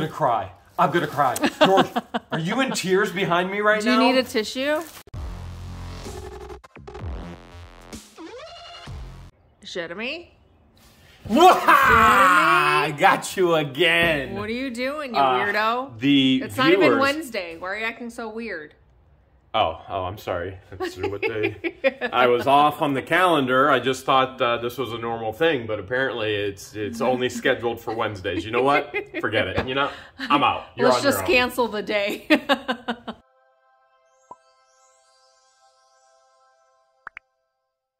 gonna cry. I'm gonna cry. George, are you in tears behind me right now? Do you need a tissue? Jeremy? I got you again. What are you doing, you Uh, weirdo? The It's not even Wednesday. Why are you acting so weird? Oh, oh, I'm sorry. That's what they. I was off on the calendar. I just thought uh, this was a normal thing, but apparently it's it's only scheduled for Wednesdays. You know what? Forget it. You know, I'm out. You're Let's just cancel the day.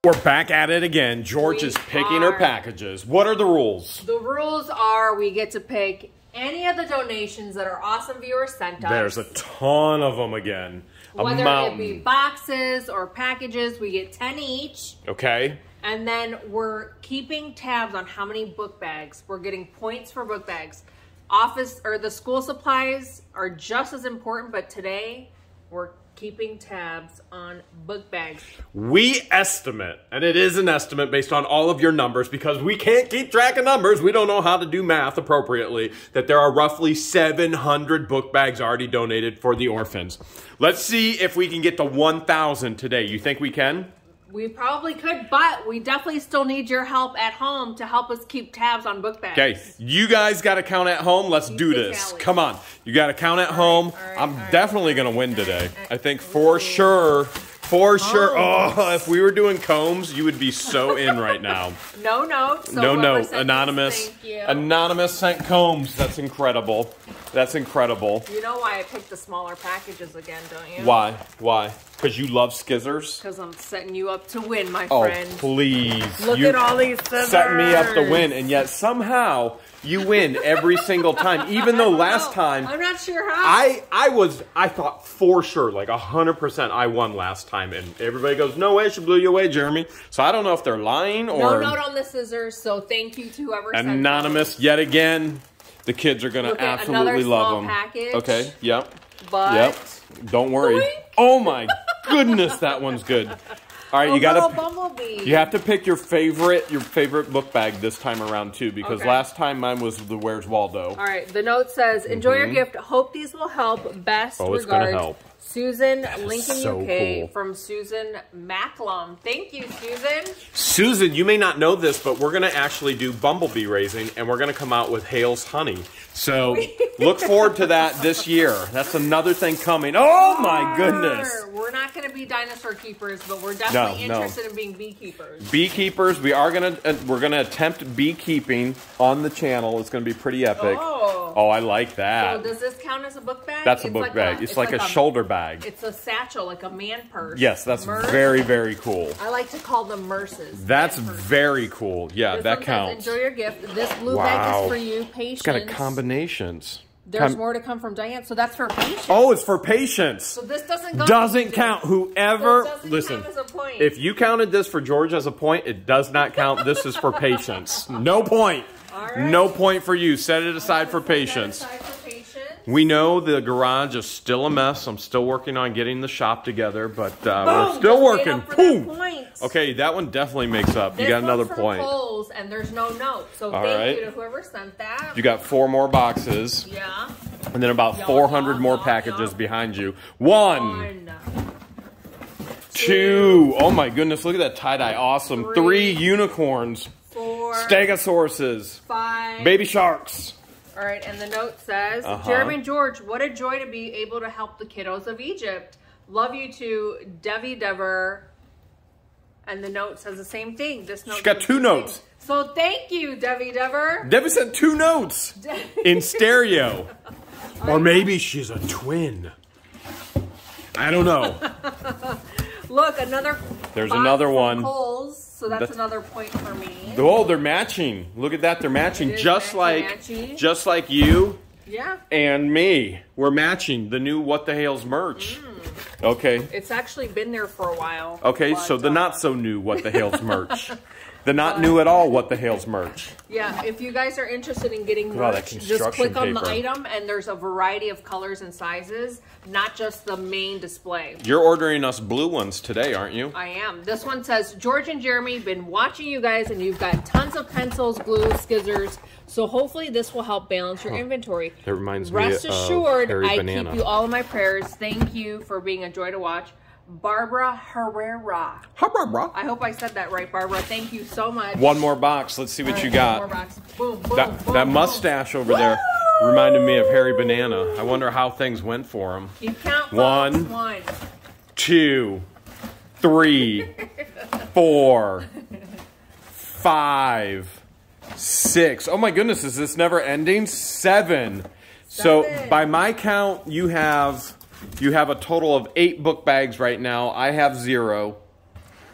We're back at it again. George We is picking her packages. What are the rules? the rules are we get to pick any of the donations that our awesome viewers sent us. There's a ton of them again. A Whether mountain. it be boxes or packages, we get 10 each. okay. And then we're keeping tabs on how many book bags. We're getting points for book bags. Office or the school supplies are just as important, but today we're keeping tabs on book bags. We estimate, and it is an estimate based on all of your numbers because we can't keep track of numbers. We don't know how to do math appropriately. That there are roughly 700 book bags already donated for the orphans. Let's see if we can get to 1,000 today. You think we can? We probably could, but we definitely still need your help at home to help us keep tabs on book bags. Okay, you guys got to count at home. Let's do this. tally. Come on. You got to count at home. right, I'm right, definitely going to win today. I think for sure. For sure. Oh. oh, if we were doing combs, you would be so in right now. No notes. So no, no. Anonymous. Thank you. Anonymous sent combs. That's incredible. That's incredible. you know why I picked the smaller packages again, don't you? Why? Why? Because you love skizzers? Because I'm setting you up to win, my Oh, friend. please. Look you at all these scissors. Setting me up to win, and yet somehow you win every single time, even though last time. I'm not sure how. I I was I thought for sure like hundred percent I won last time and everybody goes no way she blew you away Jeremy so I don't know if they're lying or no note on the scissors, so thank you to whoever sent anonymous yet again the kids are gonna Look at absolutely another love small them package. okay yep But yep don't worry Boink. oh my goodness that one's good all right you gotta bumblebee. you have to pick your favorite your favorite book bag this time around too because Okay. last time mine was the Where's Waldo All right. The note says, "Enjoy your gift. Hope these will help. Best Mm-hmm. Oh, it's regards, help. Susan, Lincoln, so UK, cool. from Susan Macklum. Thank you, Susan. Susan, you may not know this, but we're going to actually do bumblebee raising and we're going to come out with Hale's honey. So look forward to that this year. That's another thing coming. Oh my goodness. We're not going to be dinosaur keepers, but we're definitely No, no. interested in being beekeepers. Beekeepers, we are going to uh, we're going to attempt beekeeping on the channel. It's going to be pretty epic. Oh. Oh, I like So that. does this count as a book bag? That's a It's book like bag. it's, like, a, shoulder bag. It's a satchel, like a man purse. Yes, that's Merce. very very cool. I like to call them merces. That's man purses. very cool. Yeah, This that one says, counts. Enjoy your gift. This blue bag Wow. is for you. Patience. It's got a combinations. There's Com- more to come from Diane, so that's for patience. Oh, it's for patience. So this doesn't go doesn't count. So Whoever it doesn't listen, count as a point. if you counted this for George as a point, it does not count. This is for patience. No point. right. No point for you. Set it aside for Set We know the garage is still a mess. I'm still working on getting the shop together, but uh, Boom, we're still working. for that Boom. Okay, that one definitely makes up. This you got another point. Kohl's, and there's no note. So All thank right. you to whoever sent that. You got four more boxes, yeah. and then about Yawn, 400 yawn, more packages behind you. One. One. Two. Oh my goodness, look at that tie dye. Awesome. Three. Three unicorns. Four. Stegosauruses. Five. Baby sharks. All right, and the note says, Uh-huh. Jeremy and George, what a joy to be able to help the kiddos of Egypt. Love you to Devi Dever. And the note says the same thing. This note She got two notes. So thank you, Devi Dever. Debbie sent two notes in stereo. or maybe she's a twin. I don't know. Look, another. There's another one. Kohl's, so that's, That's- another point for me. Oh, they're matching. Look at that, they're matching. Just matchy like matchy. just like you Yeah, and me. We're matching the new What the Hales merch. Okay. it's actually been there for a while. Okay, so the uh, not so new What the Hales merch. the not new at all what the Hales merch. Yeah, if you guys are interested in getting at all that merch, just construction click on the paper. item and there's a variety of colors and sizes, not just the main display. You're ordering us blue ones today, aren't you? I am. This one says, George and Jeremy, been watching you guys and you've got tons of pencils, glue, scissors. So hopefully this will help balance your inventory. That reminds me Rest of assured, Harry I Banana. keep you all in my prayers. Thank you for being a joy to watch. Barbara Herrera. I hope I said that right, Barbara. Thank you so much. One more box. Let's see what All you right, one more got. box. Boom, boom, That, boom, that boom. mustache over there reminded me of Harry Banana. I wonder how things went for him. You count folks. One. One. two, three, four, five, six. Oh my goodness, is this never ending? Seven. So by my count, you have you have a total of eight book bags right now. I have zero.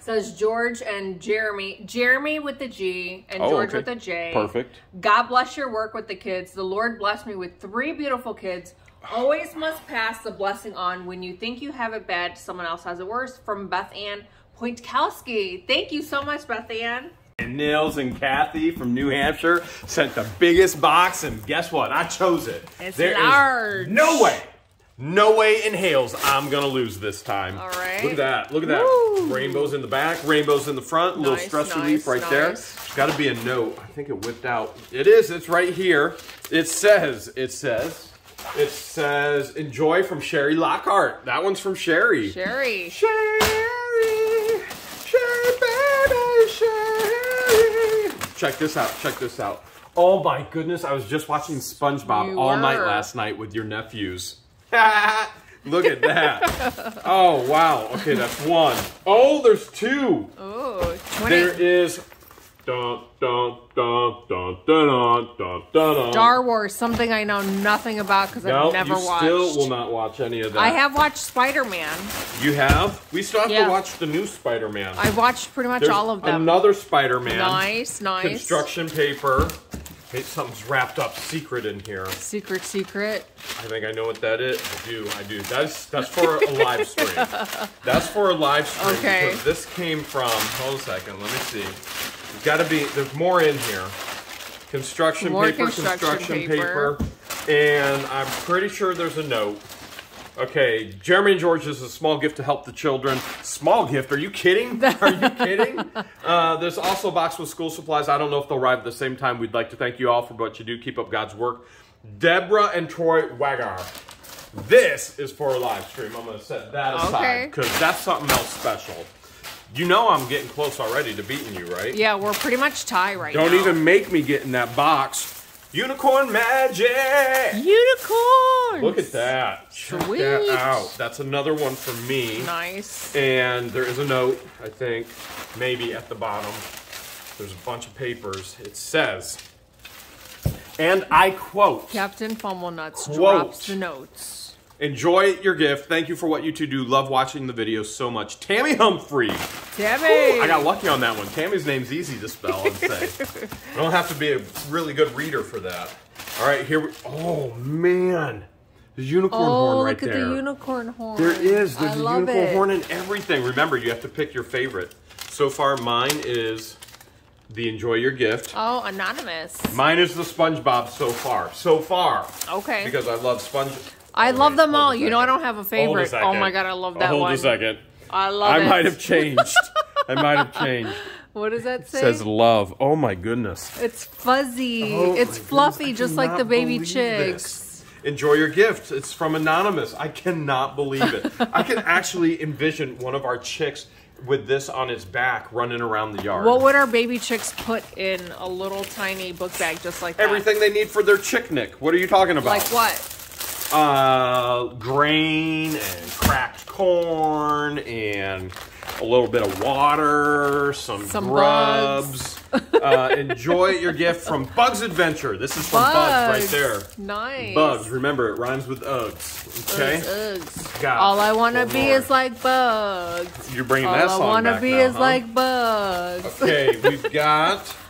Says George and Jeremy. Jeremy with the G and Oh, George okay. with the J. Perfect. God bless your work with the kids. The Lord blessed me with three beautiful kids. Always must pass the blessing on. When you think you have it bad, someone else has it worse. From Beth Ann Pointkowski. Thank you so much, Beth Ann. And Nils and Kathy from New Hampshire sent the biggest box, and guess what? I chose it. It's There is large. no way, no way in Hales I'm gonna lose this time. All right. Look at that. Look at that. Woo. Rainbows in the back, rainbows in the front, little stress nice, relief right there. nice. There's got to be a note. I think it whipped out. It is. It's right here. It says. It says. It says enjoy from Sherry Lockhart. That one's from Sherry. Sherry. Sherry, Sherry, baby, Sherry. Check this out. Check this out. Oh my goodness! I was just watching SpongeBob You all night last night with your nephews. Look at that. oh, wow. Okay, that's one. Oh, there's two. Oh, 20. There is. Star Wars, something I know nothing about because I've never you watched. still will not watch any of that. I have watched Spider-Man. You have? We still have yeah. to watch the new Spider-Man. I watched pretty much there's all of them. another Spider-Man. Nice, nice. Construction paper. Hey, something's wrapped up secret in here. Secret, secret. I think I know what that is. I do, I do. That's that's for a live stream. That's for a live stream. Okay. Because this came from. Hold a second. Let me see. There's got to be. There's more in here. Construction More paper. construction paper. And I'm pretty sure there's a note. Okay, Jeremy and George this is a small gift to help the children. Small gift? Are you kidding? Are you kidding? Uh, there's also a box with school supplies. I don't know if they'll arrive at the same time. We'd like to thank you all for what you do. Keep up God's work. Deborah and Troy Wagar. This is for a live stream. I'm going to set that aside Okay. because that's something else special. You know I'm getting close already to beating you, right? Yeah, we're pretty much tie right now. Don't now. even make me get in that box. Unicorn magic! Unicorns. Look at that. Check Sweet. that out. That's another one for me. Nice. And there is a note, I think, maybe at the bottom. There's a bunch of papers. It says, and I quote, Captain Fumblenuts Quote. drops the notes. Enjoy your gift. Thank you for what you two do. Love watching the videos so much. Tammy Humphrey. Tammy. I got lucky on that one. Tammy's name's easy to spell and say. I don't have to be a really good reader for that. All right, here we. Oh man, there's unicorn Oh, horn right there. Oh, look at the unicorn horn. There is. There's I a unicorn it. horn in everything. Remember, you have to pick your favorite. So far, mine is the enjoy your gift. Oh, anonymous. Mine is the SpongeBob so far. So far. Okay. Because I love Sponge. I love wait, them all. You know I don't have a Hold a favorite. Oh second. Oh my god, I love uh, that Hold one. a second. I love I it. might have changed. I might have changed. What does that It say? says love. Oh my goodness. it's fuzzy. Oh it's fluffy, goodness, just like the baby chicks. this. Enjoy your gift. It's from Anonymous. I cannot believe it. I can actually envision one of our chicks with this on its back running around the yard. What would our baby chicks put in a little tiny book bag just like that? Everything they need for their chicknick. What are you talking about? Like what? Uh, grain and cracked corn and a little bit of water, some, Some grubs. uh, enjoy your gift from Bugs Adventure. This is from Bugs, right there. Nice. Bugs. Remember, it rhymes with Uggs. Okay. Uggs, Uggs. All I want to be more. is like bugs. You're bringing All that I want to be now, is huh? like bugs. Okay, we've got.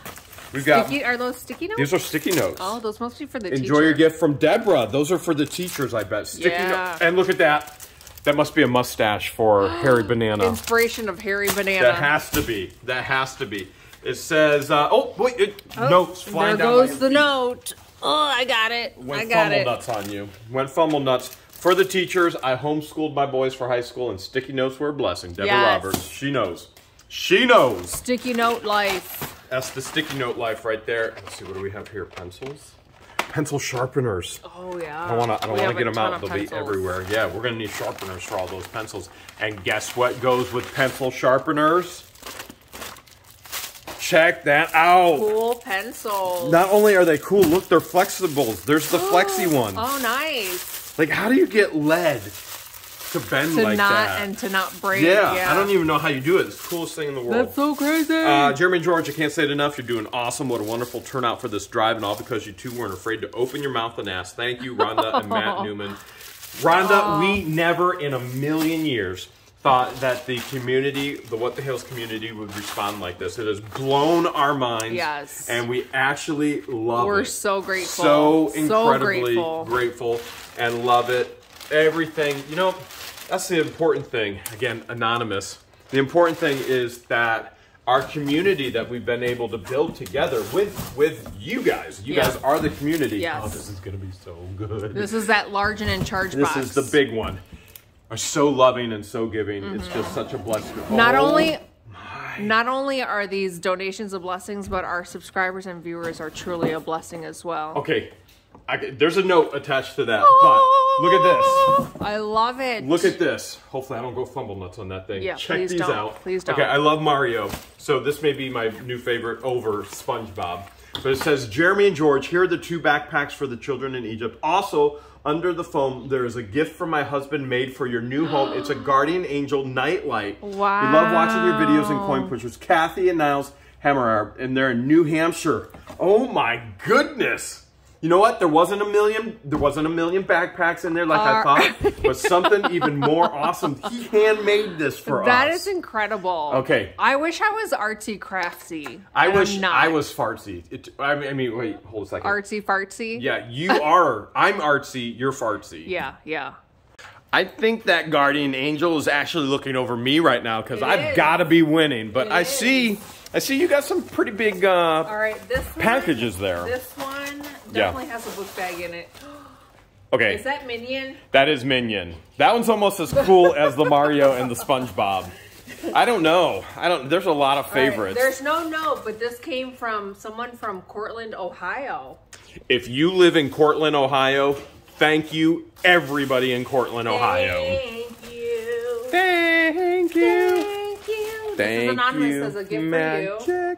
We've got. Sticky, are those sticky notes? These are sticky notes. oh, those must be for the teachers. Enjoy teacher. your gift from Deborah. Those are for the teachers, I bet. Sticky Yeah. note- And look at that. That must be a mustache for Harry Banana. Inspiration of Harry Banana. That has to be. That has to be. It says, uh, oh, wait, it, Oh, notes flying there down goes the feet. note. Oh, I got it. Went I got fumble it. nuts on you. Went fumble nuts. For the teachers, I homeschooled my boys for high school, and sticky notes were a blessing. Deborah Yes. Roberts, she knows. She knows. Sticky note life. That's the sticky note life right there. Let's see, what do we have here? Pencils? Pencil sharpeners. Oh yeah. I don't want to. I don't We wanna get them out. They'll be everywhere. Yeah, we're gonna need sharpeners for all those pencils. And guess what goes with pencil sharpeners? Check that out. Cool pencils. Not only are they cool, look, they're flexibles. There's the flexi one. Oh, nice. Like, how do you get lead to bend To like not that? and to not break. yeah, Yeah, I don't even know how you do it. It's the coolest thing in the world. That's so crazy. Uh, Jeremy and George, I can't say it enough. You're doing awesome. What a wonderful turnout for this drive, and all because you two weren't afraid to open your mouth and ask. Thank you, Rhonda and Matt Newman. Rhonda, we never in a million years thought that the community, the What the Hales community, would respond like this. It has blown our minds. Yes. And we actually love it. We're so grateful. So So incredibly grateful. grateful and love it. Everything, you know, that's the important thing. Again, anonymous. The important thing is that our community that we've been able to build together with with you guys. You Yeah. guys are the community. Yes. Oh, this is gonna be so good. This is that large and in charge This box. is the big one. Are so loving and so giving. It's just such a blessing. Mm-hmm. Not Oh, only my. not only are these donations a blessings, but our subscribers and viewers are truly a blessing as well. Okay, I, there's a note attached to that. But look at this. I love it. Look at this. Hopefully, I don't go fumble nuts on that thing. Yeah, Check please these don't. out. Please don't. Okay, I love Mario. So this may be my new favorite over SpongeBob. But it says Jeremy and George. Here are the two backpacks for the children in Egypt. Also, under the foam, there is a gift from my husband made for your new home. It's a guardian angel nightlight. Wow. We love watching your videos and coin pushers. Kathy and Niles Hammerer, and they're in New Hampshire. Oh my goodness! You know what? There wasn't a million. There wasn't a million backpacks in there like Are- I thought, but something even more awesome. He handmade this for That us. That is incredible. Okay. I wish I was artsy craftsy. I wish I'm not. I was fartsy. It, I, mean, wait, hold a second. artsy fartsy. Yeah, you are. I'm artsy. You're fartsy. Yeah, yeah. I think that guardian angel is actually looking over me right now because I've got to be winning. But It I is. see, I see you got some pretty big uh, All right, this one, packages there. This one Yeah. definitely has a book bag in it. Okay, Is that Minion? that is Minion. That one's almost as cool as the Mario and the SpongeBob. I don't know. I don't. There's a lot of All right, favorites. There's no note, but this came from someone from Cortland, Ohio. If you live in Cortland, Ohio, thank you, everybody in Cortland, Ohio. Thank you. Thank you. Thank you. This Thank is anonymous you. as a gift Magic for you.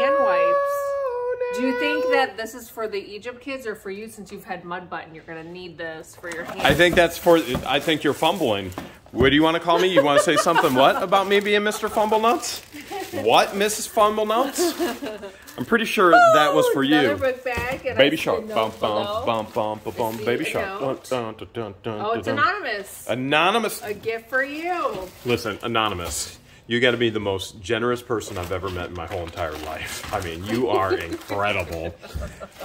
Hand wipes. Do you think that this is for the Egypt kids or for you since you've had mud butt and you're gonna need this for your hands? I think that's for. I think you're fumbling. What do you want to call me? You want to say something? What about me being Mr. Fumble Nuts? What, Mrs. Fumble Nuts? I'm pretty sure that was for you. bag. Baby shark, a note bum bum below. bum bum bum bum. Baby shark. Dun, dun, dun, dun, dun, Oh, it's dun. anonymous. Anonymous. A gift for you. Listen, anonymous. You got to be the most generous person I've ever met in my whole entire life. I mean, you are incredible.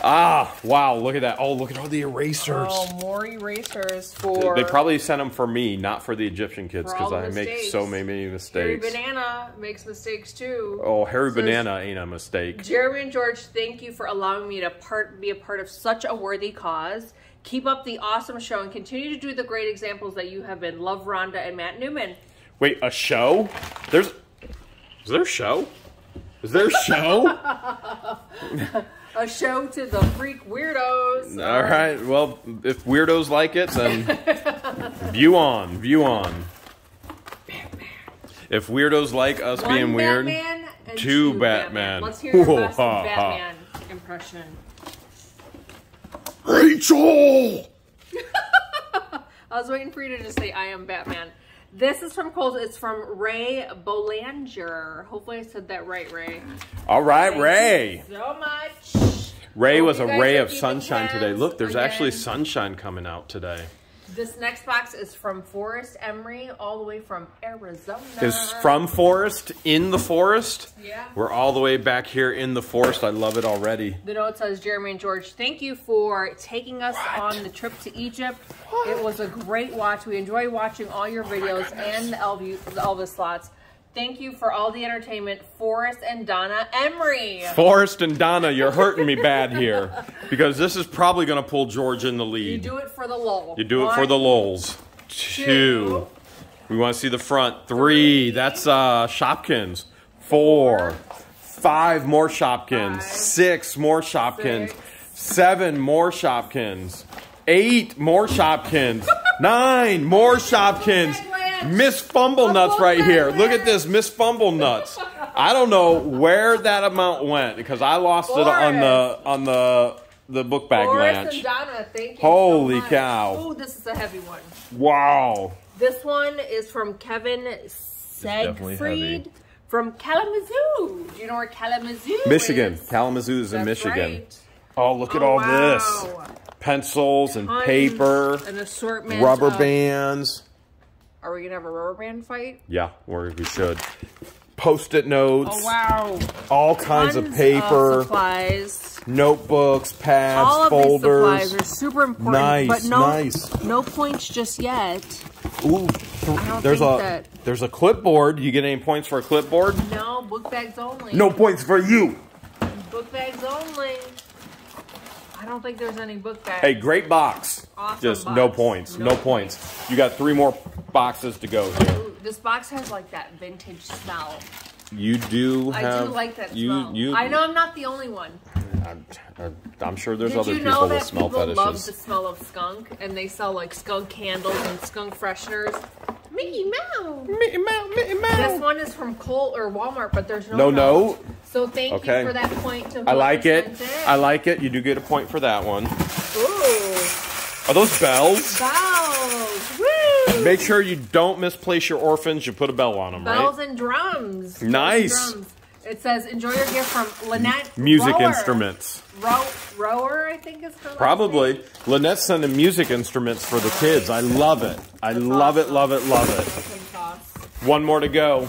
Ah, wow! Look at that. Oh, look at all the erasers. Oh, more erasers for. They probably sent them for me, not for the Egyptian kids, because the I make so many Harry mistakes. Banana makes mistakes too. Oh, Harry Says, Banana ain't a mistake. Jeremy and George, thank you for allowing me to part be a part of such a worthy cause. Keep up the awesome show and continue to do the great examples that you have been. Love Rhonda and Matt Newman. Wait, a show? There's. Is there a show? Is there a show? A show to the freak weirdos. All right. Well, if weirdos like it, then view on, view on. If weirdos like us One being weird, Batman and two two Batman. Let's hear your Whoa, best ha, ha. Batman impression. Rachel. I was waiting for you to just say I am Batman. This is from Kohl's. It's from Ray Bolanger. Hopefully I said that right, Ray. All right, Thank Ray. you so much. Ray was a ray of sunshine today. Look, there's actually sunshine coming out today. This next box is from Forrest Emery, all the way from Arizona. Is from forest in the forest. Yeah. We're all the way back here in the forest. I love it already. The note says, Jeremy and George, thank you for taking us on the trip to Egypt. It was a great watch. We enjoy watching all your videos and the Elvis slots. Thank you for all the entertainment, Forrest and Donna Emery. Forrest and Donna, you're hurting me bad here because this is probably going to pull George in the lead. You do it for the lull. You do it for the lulls. Two. We want to see the front. Three. That's uh, Shopkins. Four. Five more Shopkins. Five. Six more Shopkins. Six. Seven more Shopkins. Eight more Shopkins. Nine more Shopkins. Miss Fumble Nuts right here. Look at this, Miss Fumble Nuts. I don't know where that amount went because I lost it on the on the the book bag Forrest lunch. and Donna, thank you. Holy so much. cow. Oh, this is a heavy one. Wow. This one is from Kevin Siegfried from Kalamazoo. Do you know where Kalamazoo Michigan. is? Kalamazoo is in That's Michigan. right. Oh, look at Oh, all wow. this. Pencils and Tons, paper, An assortment. rubber of- bands. Are we gonna have a rubber band fight? Yeah, or we should. Post-it notes. Oh wow! All kinds of Tons paper, supplies. notebooks, pads, All of these folders. supplies are super important, Nice, but no, nice. no points just yet. Ooh, don't there's think a that- there's a clipboard. You get any points for a clipboard? No book bags only. No points for you. book bags only. I don't think there's any book bags. Hey, great box. Awesome Just box. no points. No, No points. You got three more boxes to go here. Ooh, this box has like that vintage smell. You do I do like that you, smell. You, I know I'm not the only one. I'm, I'm- sure there's Did other you people know with that smell people love the smell of skunk and they sell like skunk candles and skunk fresheners? Mickey Mouse. Mickey Mouse, Mickey Mouse. This one is from Cole or Walmart, but there's no No note. note. So thank Okay. you for that point to I like it. it. I like it. You do get a point for that one. Ooh, Are those bells? bells! Woo! Make sure you don't misplace your orphans. You put a bell on them, bells right? and drums. Nice. drums. It says, "Enjoy your gift from Lynette." Music Rower. instruments. Row, rower, I think is her Probably. Lynette's sending music instruments for the kids. I love it. I love it, love it, love it. One more to go.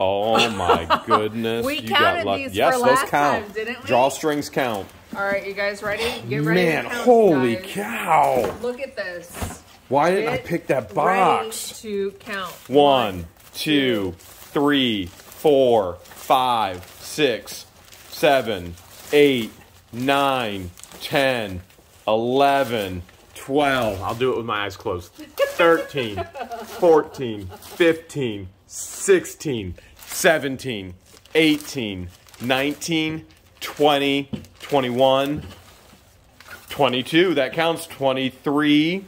Oh my goodness. We you counted got luck. these Yes, for those last count. time, didn't we? Drawstrings count. All right, you guys ready? Get ready. Man, to count, holy guys. cow. Look at this. Why didn't I pick that ready box? to count. One, two, three, four, five, six, seven, eight, nine, ten, eleven, twelve. I'll do it with my eyes closed. 13, 14, 15, 16, 17, 18, 19, 20, 21, 22. That counts. 23.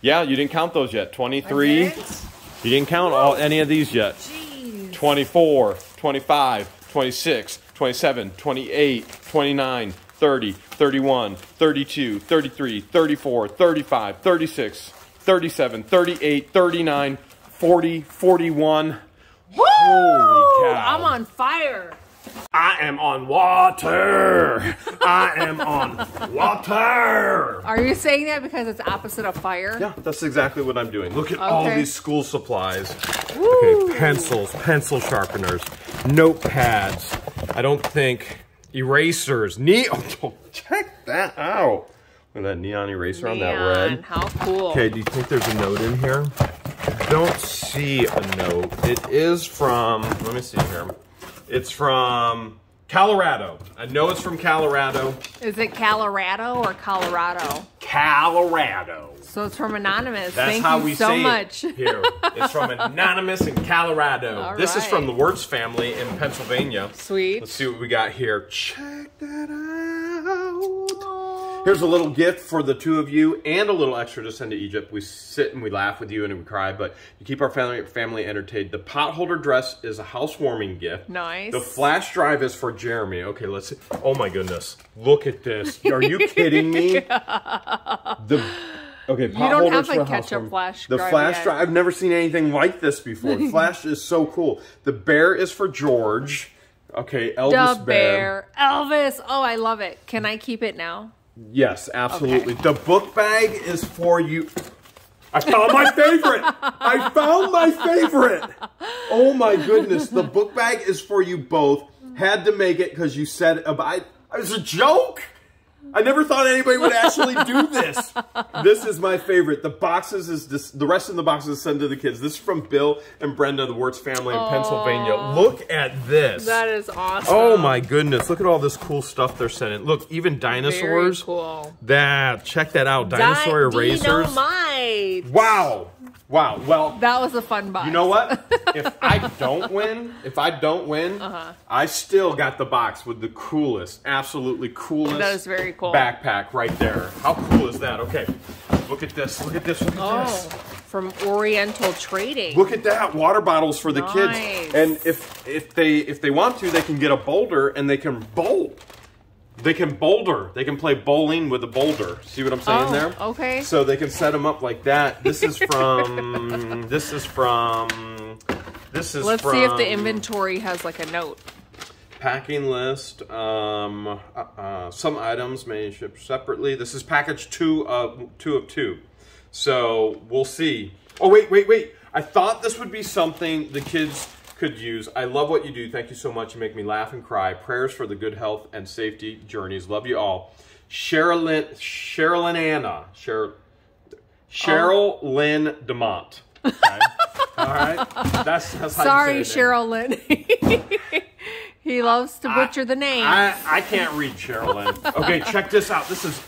Yeah, you didn't count those yet. 23. That's it? You didn't count all any of these yet. Jeez. 24, 25, 26, 27, 28, 29, 30, 31, 32, 33, 34, 35, 36, 37, 38, 39, 40, 41. Woo! Holy cow. I'm on fire. I am on water. I am on water. Are you saying that because it's opposite of fire? Yeah, that's exactly what I'm doing. Look at all these school supplies. Woo! Okay, pencils, pencil sharpeners, notepads. I don't think erasers. Ne- oh, check that out. Look at that neon eraser on that Man, red. How cool. Okay, do you think there's a note in here? I don't see a note. It is from, let me see here. It's from Colorado. I know it's from Colorado. Is it Colorado or Colorado? Colorado. So it's from Anonymous. That's Thank how you we so say much. it here. It's from Anonymous in Colorado. All this is from the Wirtz family in Pennsylvania. Sweet. Let's see what we got here. Check that out. Here's a little gift for the two of you and a little extra to send to Egypt. We sit and we laugh with you and we cry, but you keep our family family entertained. The potholder dress is a housewarming gift. Nice. The flash drive is for Jeremy. Okay, let's see. Oh my goodness. Look at this. Are you kidding me? The Okay, pot you don't holders have a ketchup flash The flash drive. I've never seen anything like this before. flash is so cool. The bear is for George. Okay, Elvis The bear. bear. Elvis. Oh, I love it. Can I keep it now? Yes, absolutely. The book bag is for you. I found my favorite. I found my favorite. Oh my goodness. The book bag is for you both. Had to make it because you said about it was a joke. I never thought anybody would actually do this. this is my favorite. The boxes is this, the rest of the boxes sent to the kids. This is from Bill and Brenda, the Wirtz family in Pennsylvania. Look at this. That is awesome. Oh my goodness! Look at all this cool stuff they're sending. Look, even dinosaurs. Very cool. That check that out. Dinosaur Di- erasers. Dynamite. Wow. Wow. Well, That was a fun box. you know what? if I don't win, if I don't win, Uh-huh. I still got the box with the coolest, absolutely coolest That is very cool. backpack right there. How cool is that? Okay. Look at this. Look at this. Look at Oh, this. from Oriental Trading. Look at that water bottles for the Nice. kids. And if if they if they want to, they can get a boulder and they can bowl. They can boulder. They can play bowling with a boulder. See what I'm saying Oh, there? okay. So they can set them up like that. This is from. this is from. This is Let's from. see if the inventory has like a note. Packing list. Um, uh, uh, some items may ship separately. This is package two of two of two. So we'll see. Oh wait, wait, wait! I thought this would be something the kids could use. I love what you do. Thank you so much. You make me laugh and cry. Prayers for the good health and safety journeys. Love you all. Sherilyn, Sherilyn Anna, Cheryl, Cheryl Lynn Demont. Okay. all right. That's, that's how Sorry, you say her name. Cheryl Lynn. he loves to butcher the name. I, I can't read Sherilyn. Okay, check this out. This is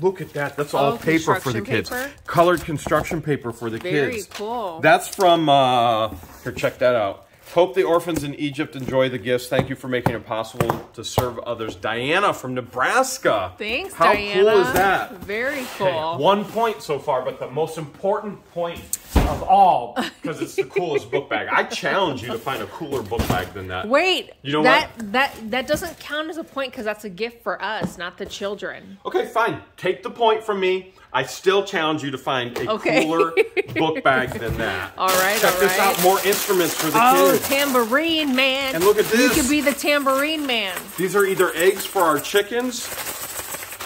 look at that. That's all Oh, paper for the kids. paper? Colored construction paper for the Very kids. cool. That's from uh here, check that out. Hope the orphans in Egypt enjoy the gifts. Thank you for making it possible to serve others. Diana from Nebraska. Thanks, How Diana. cool is that? Very cool. Okay, one point so far, but the most important point of all, because it's the coolest book bag. I challenge you to find a cooler book bag than that. Wait, You know that that that doesn't count as a point because that's a gift for us, not the children. Okay, fine. Take the point from me. I still challenge you to find a Okay. cooler book bag than that. All right, Check all this right. out. More instruments for the oh, kids. Oh, tambourine man! And look at this. You could be the tambourine man. These are either eggs for our chickens.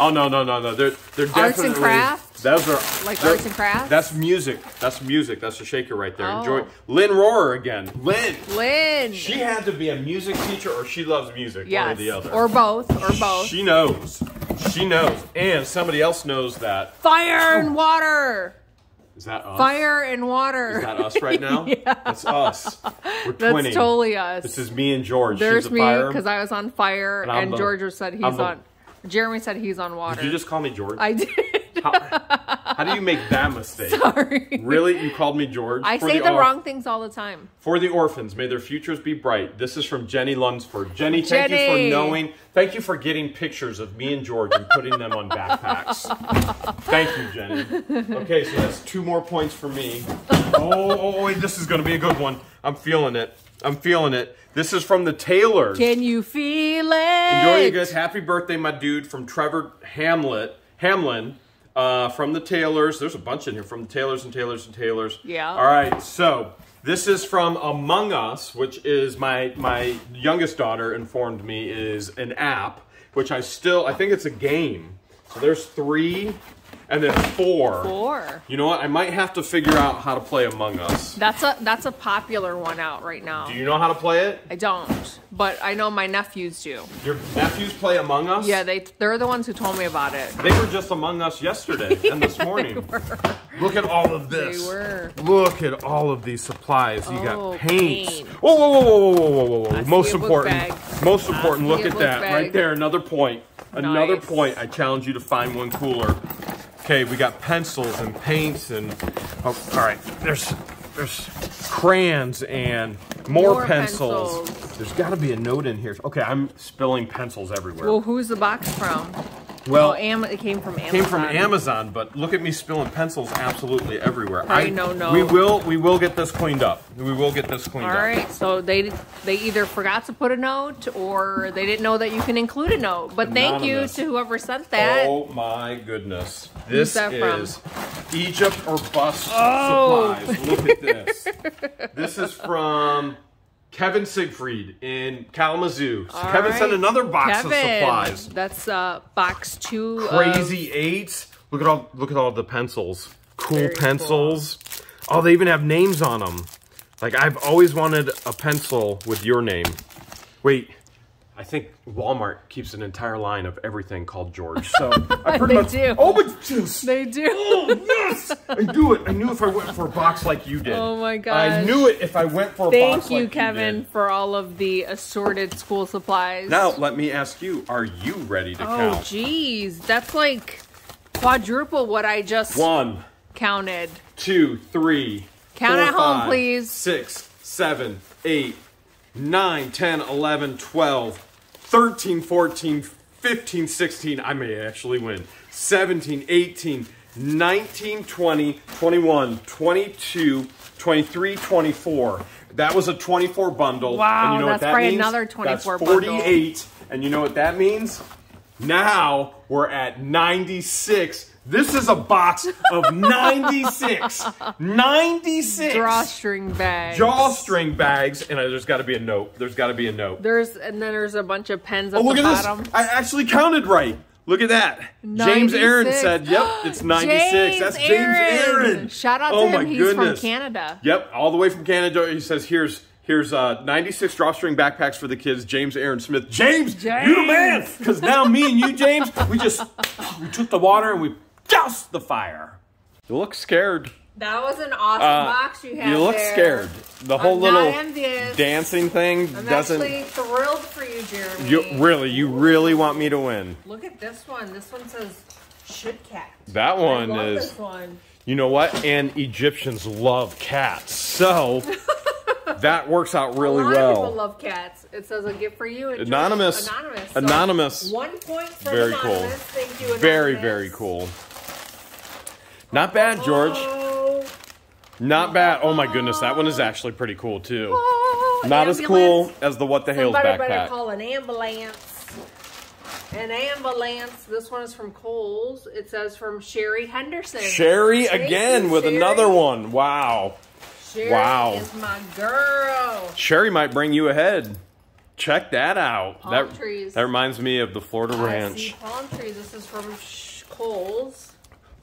Oh no no no no! They're they're definitely Arts and craft? Those are Like they're- arts and crafts? That's music. That's music. That's a shaker right there. Oh. Enjoy. Lynn Rohrer again. Lynn. Lynn. She had to be a music teacher or she loves music. One or the other. or both, or both. She knows. She knows. And somebody else knows that. Fire and water. Is that us? Fire and water. Is that us right now? Yeah. That's us. We're That's totally us. This is me and George. There's She's a me because I was on fire, And and, the- George said he's I'm the- on. Jeremy said he's on water. Did you just call me George? I did. how, how do you make that mistake? Sorry. Really? You called me George? I say the, or- wrong things all the time. For the orphans, may their futures be bright. This is from Jenny Lunsford. Jenny, thank you for knowing. Thank you for getting pictures of me and George and putting them on backpacks. thank you, Jenny. Okay, so that's two more points for me. Oh, oh, oh wait, this is going to be a good one. I'm feeling it. I'm feeling it. This is from the Taylors. Can you feel it? Enjoy you guys. Happy birthday, my dude, from Trevor Hamlet Hamlin. Uh, from the Taylors. There's a bunch in here from the Taylors and Taylors and Taylors. Yeah. All right. So this is from Among Us, which is my my youngest daughter informed me is an app, which I still I think it's a game. So there's three, and then four. Four. You know what? I might have to figure out how to play Among Us. That's a that's a popular one out right now. Do you know how to play it? I don't, but I know my nephews do. Your nephews play Among Us? Yeah, they they're the ones who told me about it. They were just among us yesterday and this morning. Look at all of this. They were. Look at all of these supplies. You Oh, got paints. paint. Whoa, whoa, whoa, whoa, whoa, whoa, whoa, whoa. Most important. Most important. Look at that right there. Another point. Another Nice. point. I challenge you to find one cooler. Okay, we got pencils and paints and oh, all right. There's there's crayons and more, More pencils. pencils. There's got to be a note in here. Okay, I'm spilling pencils everywhere. Well, who's the box from? Well, Am- it came from Amazon. came from Amazon, but look at me spilling pencils absolutely everywhere. I know, no. We will, we will get this cleaned up. We will get this cleaned All up. All right. so they they either forgot to put a note or they didn't know that you can include a note. But thank you to whoever sent that. Oh my goodness! This is Egypt or bust Oh. supplies. Look at this. this is from Kevin Siegfried in Kalamazoo. All Kevin right. sent another box Kevin, of supplies. That's uh, box two. Crazy eights. Look at all. Look at all the pencils. Cool Very pencils. Oh, they even have names on them. Like I've always wanted a pencil with your name. Wait, I think Walmart keeps an entire line of everything called George. So I pretty They much. do. Oh, but just. They do. Oh yes! I knew it. I knew if I went for a box like you did. Oh my god. I knew it if I went for a Thank box you, like Kevin, You did. for all of the assorted school supplies. Now let me ask you: Are you ready to Oh, count? Oh geez. That's like quadruple what I just One, counted. two, three. Count four, at home, five, please. Six, seven, eight, nine, 10, 11, 12, 13, 14, 15, 16. I may actually win. 17, 18, 19, 20, 21, 22, 23, 24. That was a 24 bundle. Wow, and you know that's what that probably means? another 24 that's bundle. 48. And you know what that means? Now we're at 96. This is a box of 96. 96 Drawstring bags. drawstring bags. And there's got to be a note. There's got to be a note. There's and then there's a bunch of pens at Oh, look the at bottom. this. I actually counted right. Look at that. 96. James Aaron said, yep, it's 96. James That's James Aaron. Aaron. Shout out oh to him. He's goodness. from Canada. Yep, all the way from Canada. He says, here's here's uh, 96 drawstring backpacks for the kids. James Aaron Smith. James, James. you the man. Because now me and you, James, we just we took the water and we doused the fire. You look scared. That was an awesome Uh, box you had you look there. scared. The whole I'm little not envious. dancing thing I'm doesn't. actually thrilled for you, Jeremy. You really, you really want me to win? Look at this one. This one says should cat. That one I love is. this one. You know what? And Egyptians love cats, so that works out really a lot of people love cats. It says a gift for you. and Anonymous. Anonymous. So Anonymous. One point for Very Anonymous. cool. Thank you, Anonymous. Very, very cool. Not bad, George. Oh, Not bad. Oh my goodness, that one is actually pretty cool too. oh, Not as cool as the What the Hales Somebody better backpack. call an ambulance. An ambulance. This one is from Kohl's. It says from Sherry Henderson. Sherry Thank again you, with Sherry. another one. Wow. Sherry Wow. is my girl. Sherry might bring you ahead. Check that out. Palm that, trees. that reminds me of the Florida I see Ranch. palm trees. This is from Kohl's.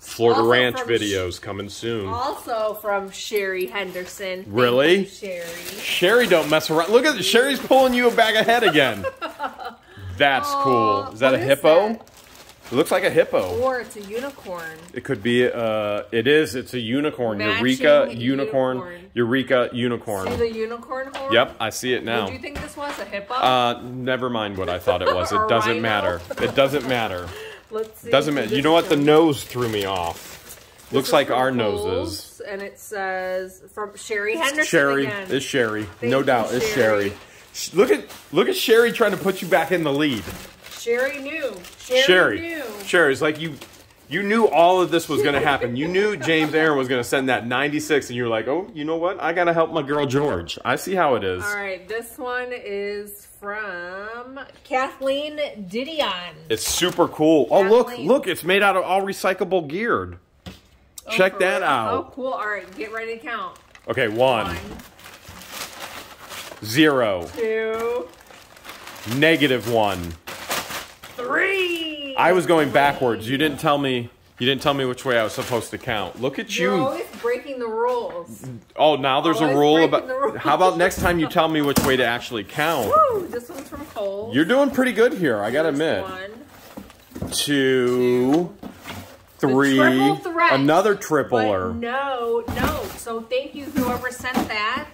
Florida Also Ranch videos coming soon. Also from Sherry Henderson. Really? Sherry. Sherry don't mess around. Look at Sherry's pulling you back ahead again. That's cool. Is that a hippo? that? It looks like a hippo. Or it's a unicorn. It could be. Uh, it is. It's a unicorn. Matching Eureka unicorn. unicorn. Eureka unicorn. See the unicorn horn? Yep, I see it now. Do you think this was? A hippo? Uh, never mind what I thought it was. It doesn't matter. It doesn't matter. Let's see. Doesn't matter. You know what? The nose threw me off. This Looks like our Kohl's, noses. And it says from Sherry Henderson Sherry again. is Sherry. Thank no doubt, it's Sherry. Sherry. Look at look at Sherry trying to put you back in the lead. Sherry knew. Sherry, Sherry. knew. Sherry's like you you knew all of this was going to happen. You knew James Aaron was going to send that 96 and you were like, "Oh, you know what? I got to help my girl George." I see how it is. All right, this one is from Kathleen Didion. It's super cool. Oh, look, look, it's made out of all recyclable geared. Oh, Check that real? out. Oh, cool. All right, get ready to count. Okay, one, One, zero, two, negative one. three. I was going backwards. You didn't tell me. You didn't tell me which way I was supposed to count. Look at You're you. always breaking the rules. Oh, now there's a always rule breaking about. the rules. How about next time you tell me which way to actually count? Woo! This one's from Cole. You're doing pretty good here. I gotta admit. One. Two, three, triple threat. another tripler. no, no. So thank you, whoever sent that.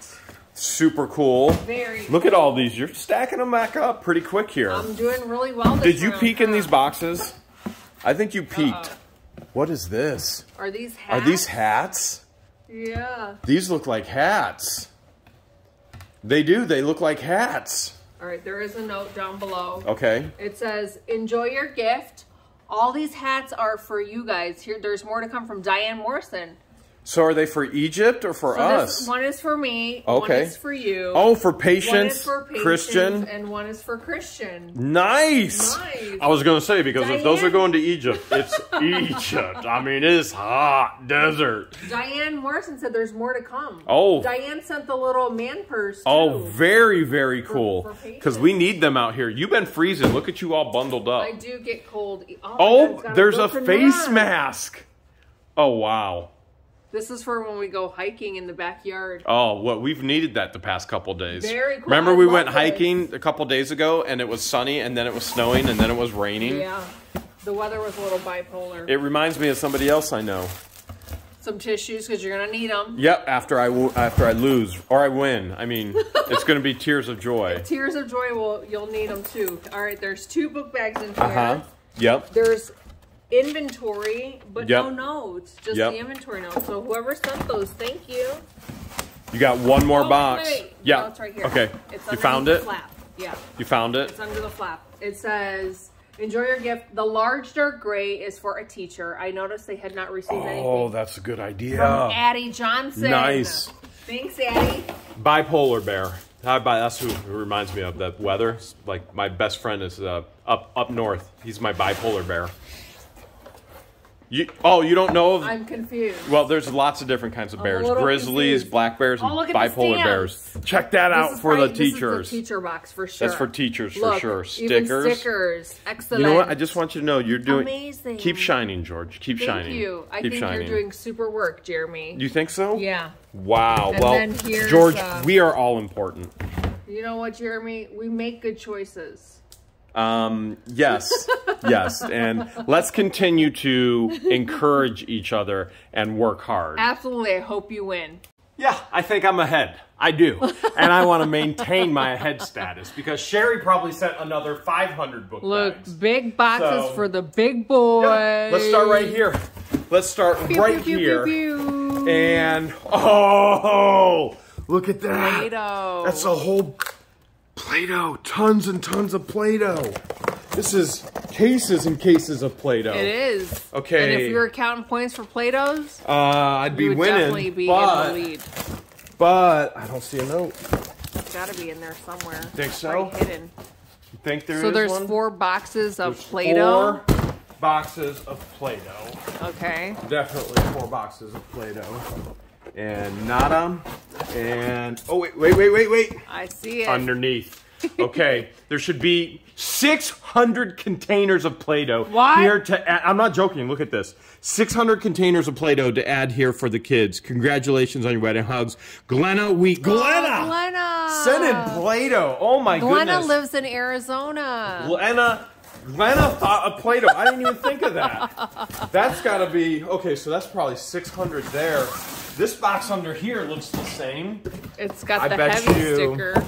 Super cool. Very. Look at all these. You're stacking them back up pretty quick here. I'm doing really well. This Did you round, peek in these boxes? I think you peeked. Uh-oh. What is this? Are these hats? Are these hats? Yeah. These look like hats. They do. They look like hats. All right. There is a note down below. Okay. It says, "Enjoy your gift. All these hats are for you guys. Here, there's more to come from Diane Morrison. So are they for Egypt or for So us? this one is for me. Okay. One is for you. oh, for one patience, is for patience, Christian. and one is for Christian. Nice. Nice. I was gonna say because if those are going to Egypt, it's Egypt. I mean, it's hot desert. Diane Morrison said there's more to come. Oh. Diane sent the little man purse. Oh, too. Oh, very very cool. Because we need them out here. You've been freezing. Look at you all bundled up. I do get cold. Oh, my oh, God, Oh, it's got there's a face rod. mask. Oh wow. This is for when we go hiking in the backyard. Oh, what we've needed that the past couple days. Very cool. Remember we went hiking a couple days ago and it was sunny and then it was snowing and then it was raining. Yeah. The weather was a little bipolar. It reminds me of somebody else I know. Some tissues because you're gonna need them. Yep, after I after I lose or I win. I mean, it's going to be tears of joy. Tears of joy will you'll need them too. All right, there's two book bags in here. Uh huh. Yep. There's inventory, but Yep. no notes, just Yep. the inventory notes. So whoever sent those, thank you. You got one more Oh, box. wait. Yeah. No, it's right here. Okay. It's you found the it. Flap. Yeah, You found it. it's under the flap. It says, "Enjoy your gift." The large dark gray is for a teacher. I noticed they had not received Oh, anything that's a good idea. from Addie Johnson. Nice. Thanks, Addie. Bipolar bear. I, that's who who reminds me of that weather. Like my best friend is uh, up up north. He's my bipolar bear. You oh you don't know of I'm confused. well there's lots of different kinds of bears. Grizzlies, confused. black bears, and Oh, the bipolar bears. Check that out for the right- this is teachers. teacher box for sure. That's for teachers for Look, sure. even Stickers. stickers. Excellent. You know what? I just want you to know you're doing. Amazing. Keep shining, George. Keep Thank shining. Thank you. I Keep think shining. you're doing super work, Jeremy. You think so? yeah. Wow. And well, George, uh, we are all important. You know what, Jeremy? We make good choices. Um, yes, yes, and let's continue to encourage each other and work hard. Absolutely. I hope you win. Yeah, I think I'm ahead. I do, and I want to maintain my ahead status because Sherry probably sent another 500 book Look, bags. big boxes So- for the big boys. Yeah, Let's start right here. Let's start Pew, right pew, here. pew. And oh, look at that! That's a whole Play-Doh. Tons and tons of Play-Doh. This is cases and cases of Play-Doh. It is. Okay. And if you were counting points for Play-Dohs, Uh, I'd be winning, definitely be but in the lead. but I don't see a note. It's got to be in there somewhere. Think so? Right hidden. You think there is So there's one? four boxes of There's Play-Doh. Four boxes of Play-Doh. Okay. Definitely four boxes of Play-Doh. And nada. And oh wait, wait, wait, wait, wait. I see it. underneath. Okay, there should be 600 containers of Play-Doh here to add. I'm not joking. Look at this. 600 containers of Play-Doh to add here for the kids. Congratulations on your wedding hugs. Glenna Wheat. Oh, Glenna! Oh, Glenna. Send in Play-Doh. Oh my Glenna goodness. lives in Arizona. Glenna, Glenna thought of Play-Doh. I didn't even think of that. That's got to be okay. So that's probably 600 there. This box under here looks the same. It's got I the bet heavy you- sticker.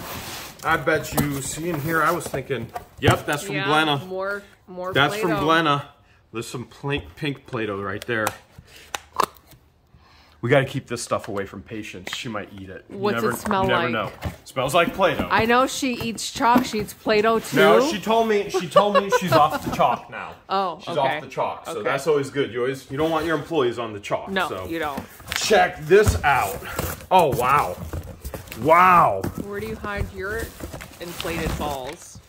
I bet you. See in here, I was thinking. Yep, that's from yeah, Glenna. More, more. That's from Glenna. There's some pink, pink Play-Doh right there. We got to keep this stuff away from patients. She might eat it. You What's it never, smell you never like? know. smells like Play-Doh. I know she eats chalk. She eats Play-Doh too. no, she told me. She told me she's off the chalk now. Oh, she's okay. off the chalk. So Okay. that's always good. You always you don't want your employees on the chalk. no, so. you don't. Check this out. Oh wow, wow. Where do you hide your inflated balls?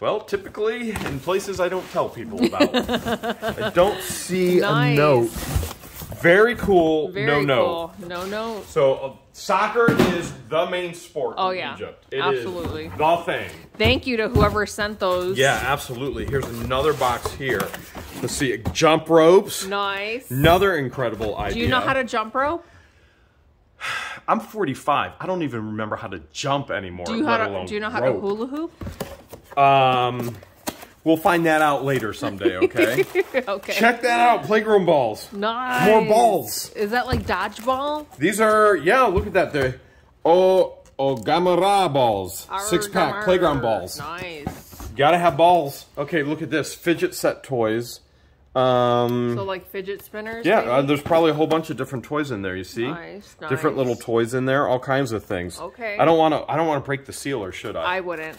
Well, typically in places I don't tell people about. I don't see Nice. a note. Very cool. Very no no. cool. No note. So uh, soccer is the main sport Oh, in yeah. Egypt. It is Absolutely. the thing. Thank you to whoever sent those. Yeah, absolutely. Here's another box here. Let's see. Jump ropes. Nice. Another incredible idea. Do you know how to jump rope? I'm 45. I don't even remember how to jump anymore. Do you how to, do you know how rope. to hula hoop? Um, we'll find that out later someday. Okay. okay. Check that out. Playground balls. Nice. More balls. Is that like dodgeball? These are yeah. Look at that. The oh Ogamara balls. Six pack Arr, playground balls. Nice. Gotta have balls. Okay, look at this. Fidget set toys. Um. So like fidget spinners? yeah, maybe? uh, there's probably a whole bunch of different toys in there. You see, Nice, different little toys in there, all kinds of things. Okay. I don't want to. I don't want to break the seal, or should I? I wouldn't.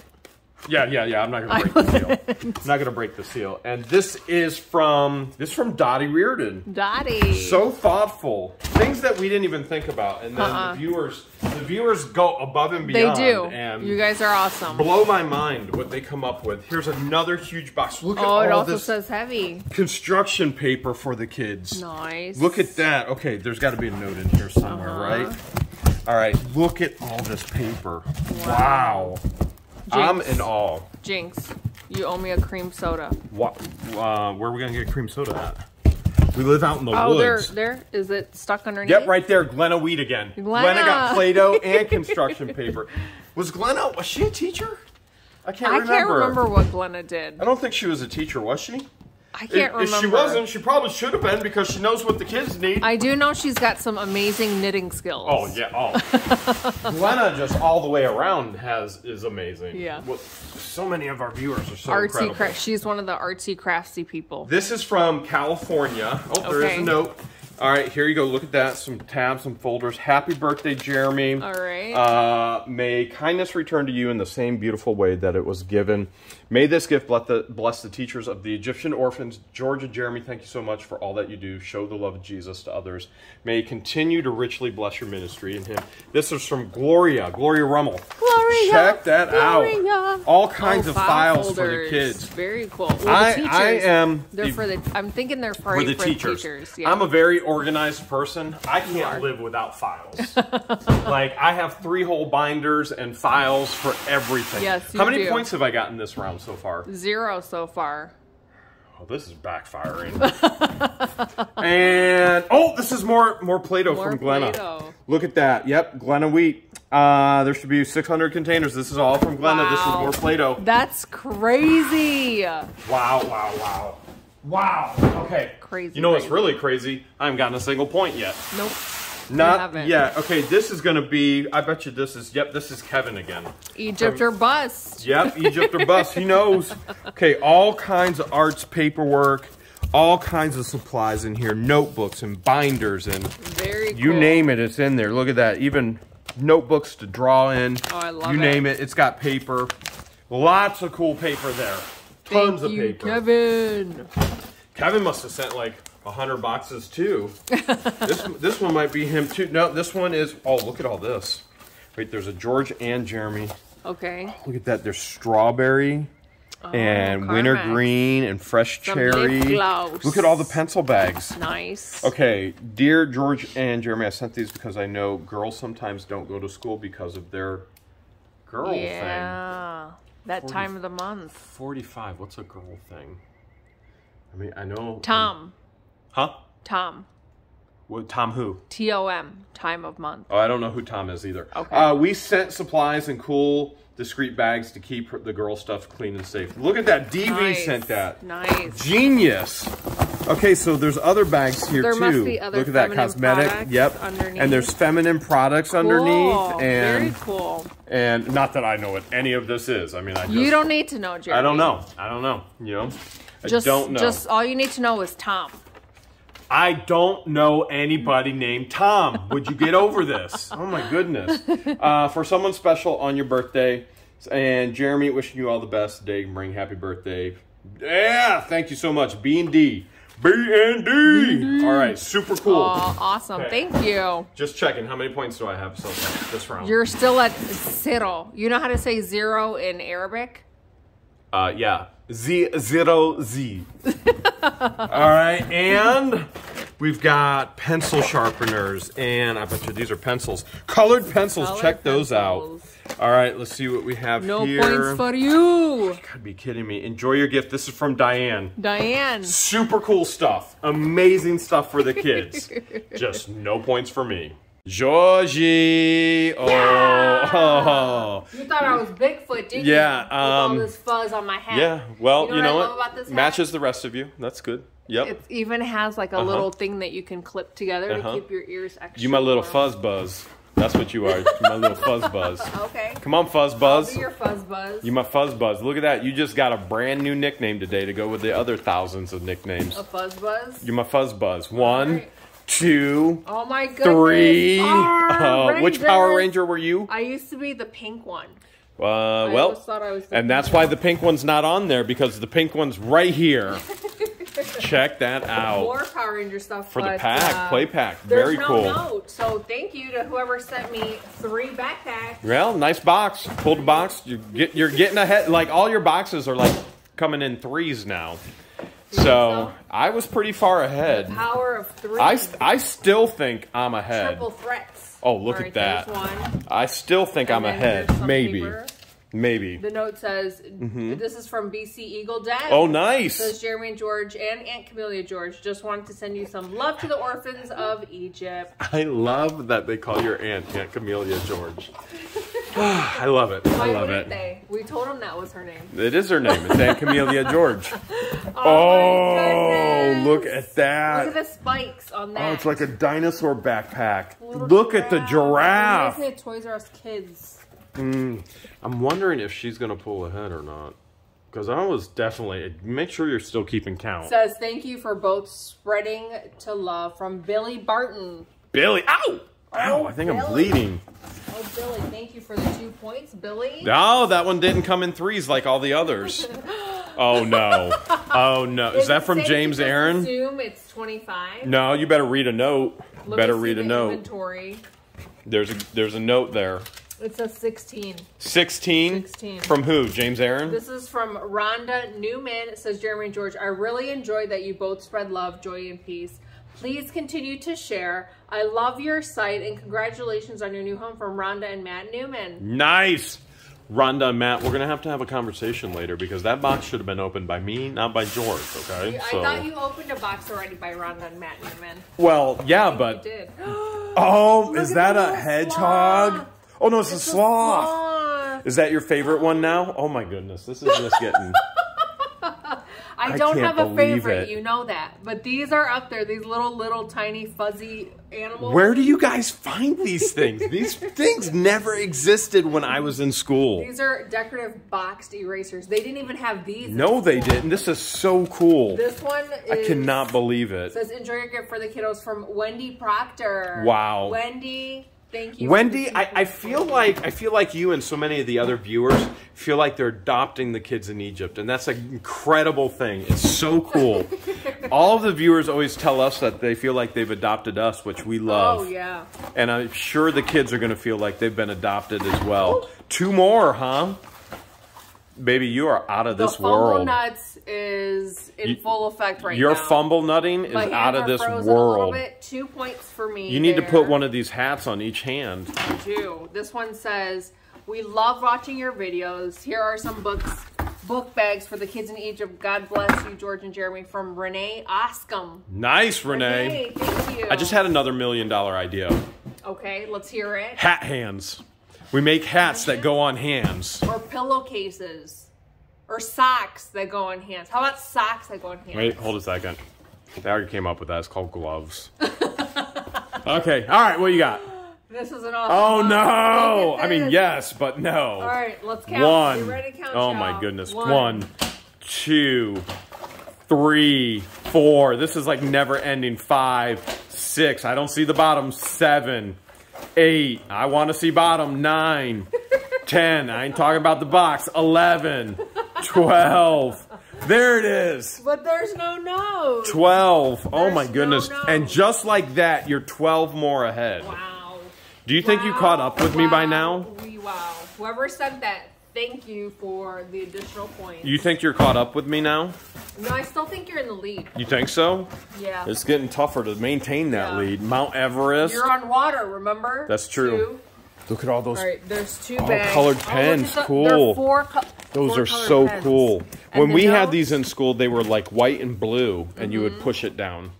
Yeah, yeah, yeah. I'm not gonna break the seal. I'm not gonna break the seal. And this is from this is from Dottie Reardon. Dottie. So thoughtful. Things that we didn't even think about, and then Uh-uh. the viewers, the viewers go above and beyond. they do. And You guys are awesome. blow my mind what they come up with. Here's another huge box. Look at Oh, it also this says heavy. construction paper for the kids. Nice. Look at that. Okay, there's got to be a note in here somewhere, Uh-huh. right? All right. Look at all this paper. Wow. I'm in awe. Jinx. You owe me a cream soda. What? Uh, where are we gonna get cream soda at? We live out in the Oh, there, woods. there. Is it stuck underneath? Yep, right there, Glenna Wheat again. Glenna. got Play-Doh and construction paper. Was Glenna, was she a teacher? I can't I remember. can't remember what Glenna did. I don't think she was a teacher, was she? I can't If, remember. if she wasn't, she probably should have been because she knows what the kids need. I do know she's got some amazing knitting skills. Oh yeah, oh. Glenna just all the way around has is amazing. Yeah. What, so many of our viewers are so artsy incredible. craft. She's one of the artsy craftsy people. This is from California. Oh, there is Okay. a note. All right, here you go. Look at that. Some tabs, some folders. Happy birthday, Jeremy. All right. Uh, may kindness return to you in the same beautiful way that it was given. May this gift bless the, bless the teachers of the Egyptian orphans. George and Jeremy, thank you so much for all that you do. Show the love of Jesus to others. May he continue to richly bless your ministry in him. This is from Gloria, Gloria Rummel. Gloria, Check that Gloria. out. All kinds Oh, of file files for the kids. Very cool. Well, the I- teachers, I am They're the- for the. I'm thinking they're for probably the for teachers. teachers. Yeah. I'm a very organized person. I can't live without files. like I have three whole binders and files for everything. Yes, you How many do. points have I gotten this round so far? Zero so far. Oh, this is backfiring. and oh, this is more more Play-Doh from Glenna. Play-Doh. Look at that. Yep, Glenna wheat. Uh, there should be 600 containers. This is all from Glenna. This is more Play-Doh. That's crazy. Wow, wow, wow. Wow. Okay. Crazy, You know what's really crazy? I haven't gotten a single point yet. Nope. Not yet. Okay, this is gonna be. I bet you this is. Yep, this is Kevin again. Egypt or bust. Yep, Egypt or bust. He knows. Okay, all kinds of arts, paperwork, all kinds of supplies in here, notebooks and binders and Very. you cool. name it, it's in there. Look at that. Even notebooks to draw in. Oh, I love You it. name it. It's got paper. Lots of cool paper there. Tons Thank of you, paper. Kevin. Kevin must have sent like hundred boxes too. this this one might be him too. No, this one is. Oh, look at all this. Wait, there's a George and Jeremy. Okay. Look at that. There's strawberry oh, and winter Oh, green and fresh Some cherry. Look at all the pencil bags. Nice. Okay, dear George and Jeremy, I sent these because I know girls sometimes don't go to school because of their girl thing. Yeah. That Forty- time of the month. 45. What's a girl thing? I mean, I know. Tom. Huh? Tom. What, Tom who? T O M. Time of month. Oh, I don't know who Tom is either. Okay. Uh, we sent supplies and cool, discreet bags to keep the girl stuff clean and safe. Look at that. DV Nice. sent that. Nice. Genius. Okay, so there's other bags here There too. must be other Look at that cosmetic. Yep. underneath. And there's feminine products underneath, Cool. and Very cool. and not that I know what any of this is. I mean, I just, You don't need to know, Jeremy. I don't know. I don't know. You know. I Just, don't know. Just all you need to know is Tom. I don't know anybody named Tom. Would you get over this? Oh my goodness. Uh, for someone special on your birthday, and Jeremy, wishing you all the best today. Bring happy birthday. Yeah, thank you so much. B and D. B and D. All right, super cool. Oh, awesome. Okay. Thank you. Just checking. How many points do I have so far this round? You're still at zero. You know how to say zero in Arabic? Uh, yeah. Z zero Z. All right, and we've got pencil sharpeners, and I bet you these are pencils. Colored pencils. Colored Check those out. All right, let's see what we have No here. No points for you. Gotta be kidding me. Enjoy your gift. This is from Diane. Diane. Super cool stuff. Amazing stuff for the kids. Just no points for me. Georgie. Oh. oh. You thought I was Bigfoot, didn't Yeah, you? With all um, this fuzz on my hat. Yeah, well, You you know know, what I love what? about this? Matches the rest of you. That's good. Yep. It even has like a Uh-huh. little thing that you can clip together Uh-huh. to keep your ears extra you my little warm. fuzz buzz. That's what you are. You my little fuzz buzz. Okay. Come on, fuzz buzz. Be your fuzz buzz. You my fuzz buzz. Look at that. You just got a brand new nickname today to go with the other thousands of nicknames. a fuzz buzz. You my fuzz buzz. One, Alright. Two, Oh my goodness. three. Uh, which Power Ranger were you? I used to be the pink one. Uh, well, always thought I was and that's why the pink one's not on there because the pink one's right here. Check that out. More Power Ranger stuff For the pack, uh, play pack. Very no cool. note, so thank you to whoever sent me three backpacks. Well, nice box. Pulled a box. You get you're getting ahead. Like all your boxes are like coming in threes now. So so? I was pretty far ahead. Power of three. I, I still think I'm ahead. Triple threats. Oh, look All at that. One. I still think I'm ahead. Maybe. some Maybe. The note says, "This is from BC Eagle Dad." Mm-hmm. Oh, nice. Says Jeremy and George and Aunt Camellia George just wanted to send you some love to the orphans of Egypt. I love that they call your aunt Aunt Camellia George. I love it. I Why love wouldn't it. they? We told them that was her name. It is her name. It's Aunt Camellia George. Oh, Oh, look at that. Look at the spikes on that. Oh, it's like a dinosaur backpack. Little Look at the Reminds giraffe. me of Toys R Us kids. Mm. I'm wondering if she's gonna pull ahead or not. Because I was definitely make sure you're still keeping count. Says thank you for both spreading to love from Billy Barton. Billy, ow, ow! I think I'm bleeding. Oh, Billy, thank you for the two points, Billy. No, that one didn't come in threes like all the others. Oh no! Oh no! Is that from James Aaron? Assume it's twenty-five. No, you better read a note. Let better read a note. Inventory. There's a there's a note there. It says sixteen. 16? 16. From who? James Aaron? This is from Rhonda Newman. It says Jeremy and George, I really enjoy that you both spread love, joy, and peace. Please continue to share. I love your site and congratulations on your new home from Rhonda and Matt Newman. Nice. Rhonda and Matt, we're gonna have to have a conversation later because that box should have been opened by me, not by George. Okay. I thought you opened a box already by Rhonda and Matt Newman. Well, yeah, You but did. oh, Look is that a hedgehog? sloth. Oh no, it's, It's a sloth. sloth. Is that your favorite one now? Oh my goodness, this is just getting. I I don't can't have a favorite, it. you know that. But these are up there. These little, little, tiny, fuzzy animals. Where do you guys find these things? These things never existed when I was in school. These are decorative boxed erasers. They didn't even have these. No, they didn't. This is so cool. This one is, I cannot believe it. says enjoy your gift for the kiddos from Wendy Proctor. Wow. Wendy, thank you. Wendy, I, I feel like I feel like you and so many of the other viewers feel like they're adopting the kids in Egypt, and that's an incredible thing. It's so cool. All of the viewers always tell us that they feel like they've adopted us, which we oh, love. Oh yeah. And I'm sure the kids are going to feel like they've been adopted as well. Two more, huh? Baby, you are out of The this fumble world. nuts is in You- full effect right Your now. fumble nutting is My out of this world. bit. Two points for me. You need to put one of these hats on each hand. do. This one says, "We love watching your videos. Here are some books, book bags for the kids in Egypt. God bless you, George and Jeremy." From Renee Oscom. Nice, Renee. thank you. I just had another million dollar idea. Okay, let's hear it. Hat hands. We make hats that go on hands. Or pillowcases, or socks that go on hands. How about socks that go on hands? Wait, hold a second. They already came up with that. It's called gloves. okay, all right, what you got? This is an awesome. Oh no! I mean, yes, but no. All right, let's count. One. You ready to count? Oh my goodness. One. One, two, three, four. This is like never ending. Five, six. I don't see the bottom. Seven, eight. I want to see bottom. Nine, ten. I ain't talking about the box. Eleven, twelve. There it is. But there's no nose. 12. Oh my goodness. note. And just like that, you're 12 more ahead. Wow. Do you think you caught up with me by now? We, wow. Whoever said that, thank you for the additional points. You think you're caught up with me now? no, I still think you're in the lead. You think so? Yeah. It's getting tougher to maintain that Yeah. lead. Mount Everest. You're on water, remember? That's true. Two. Look at all those. All right, there's two Oh, bags. colored look pens, at the- cool. there are four co- Those are so pens. cool. And When the we had these in school, they were like white and blue, and you would Mm-hmm. push it down.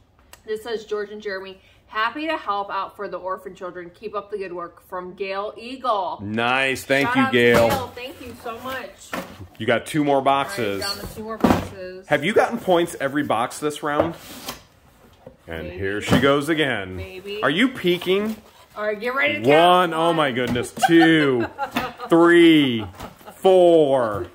This says George and Jeremy. Happy to help out for the orphan children. Keep up the good work from Gail Eagle. Nice. Thank Shout you, to Gail. Thank you so much. You got two more right, boxes. down to two more boxes. Have you gotten points every box this round? And Maybe. here she goes again. Maybe. Are you peeking? All right, get ready to count. One, oh my goodness. Two, three, four,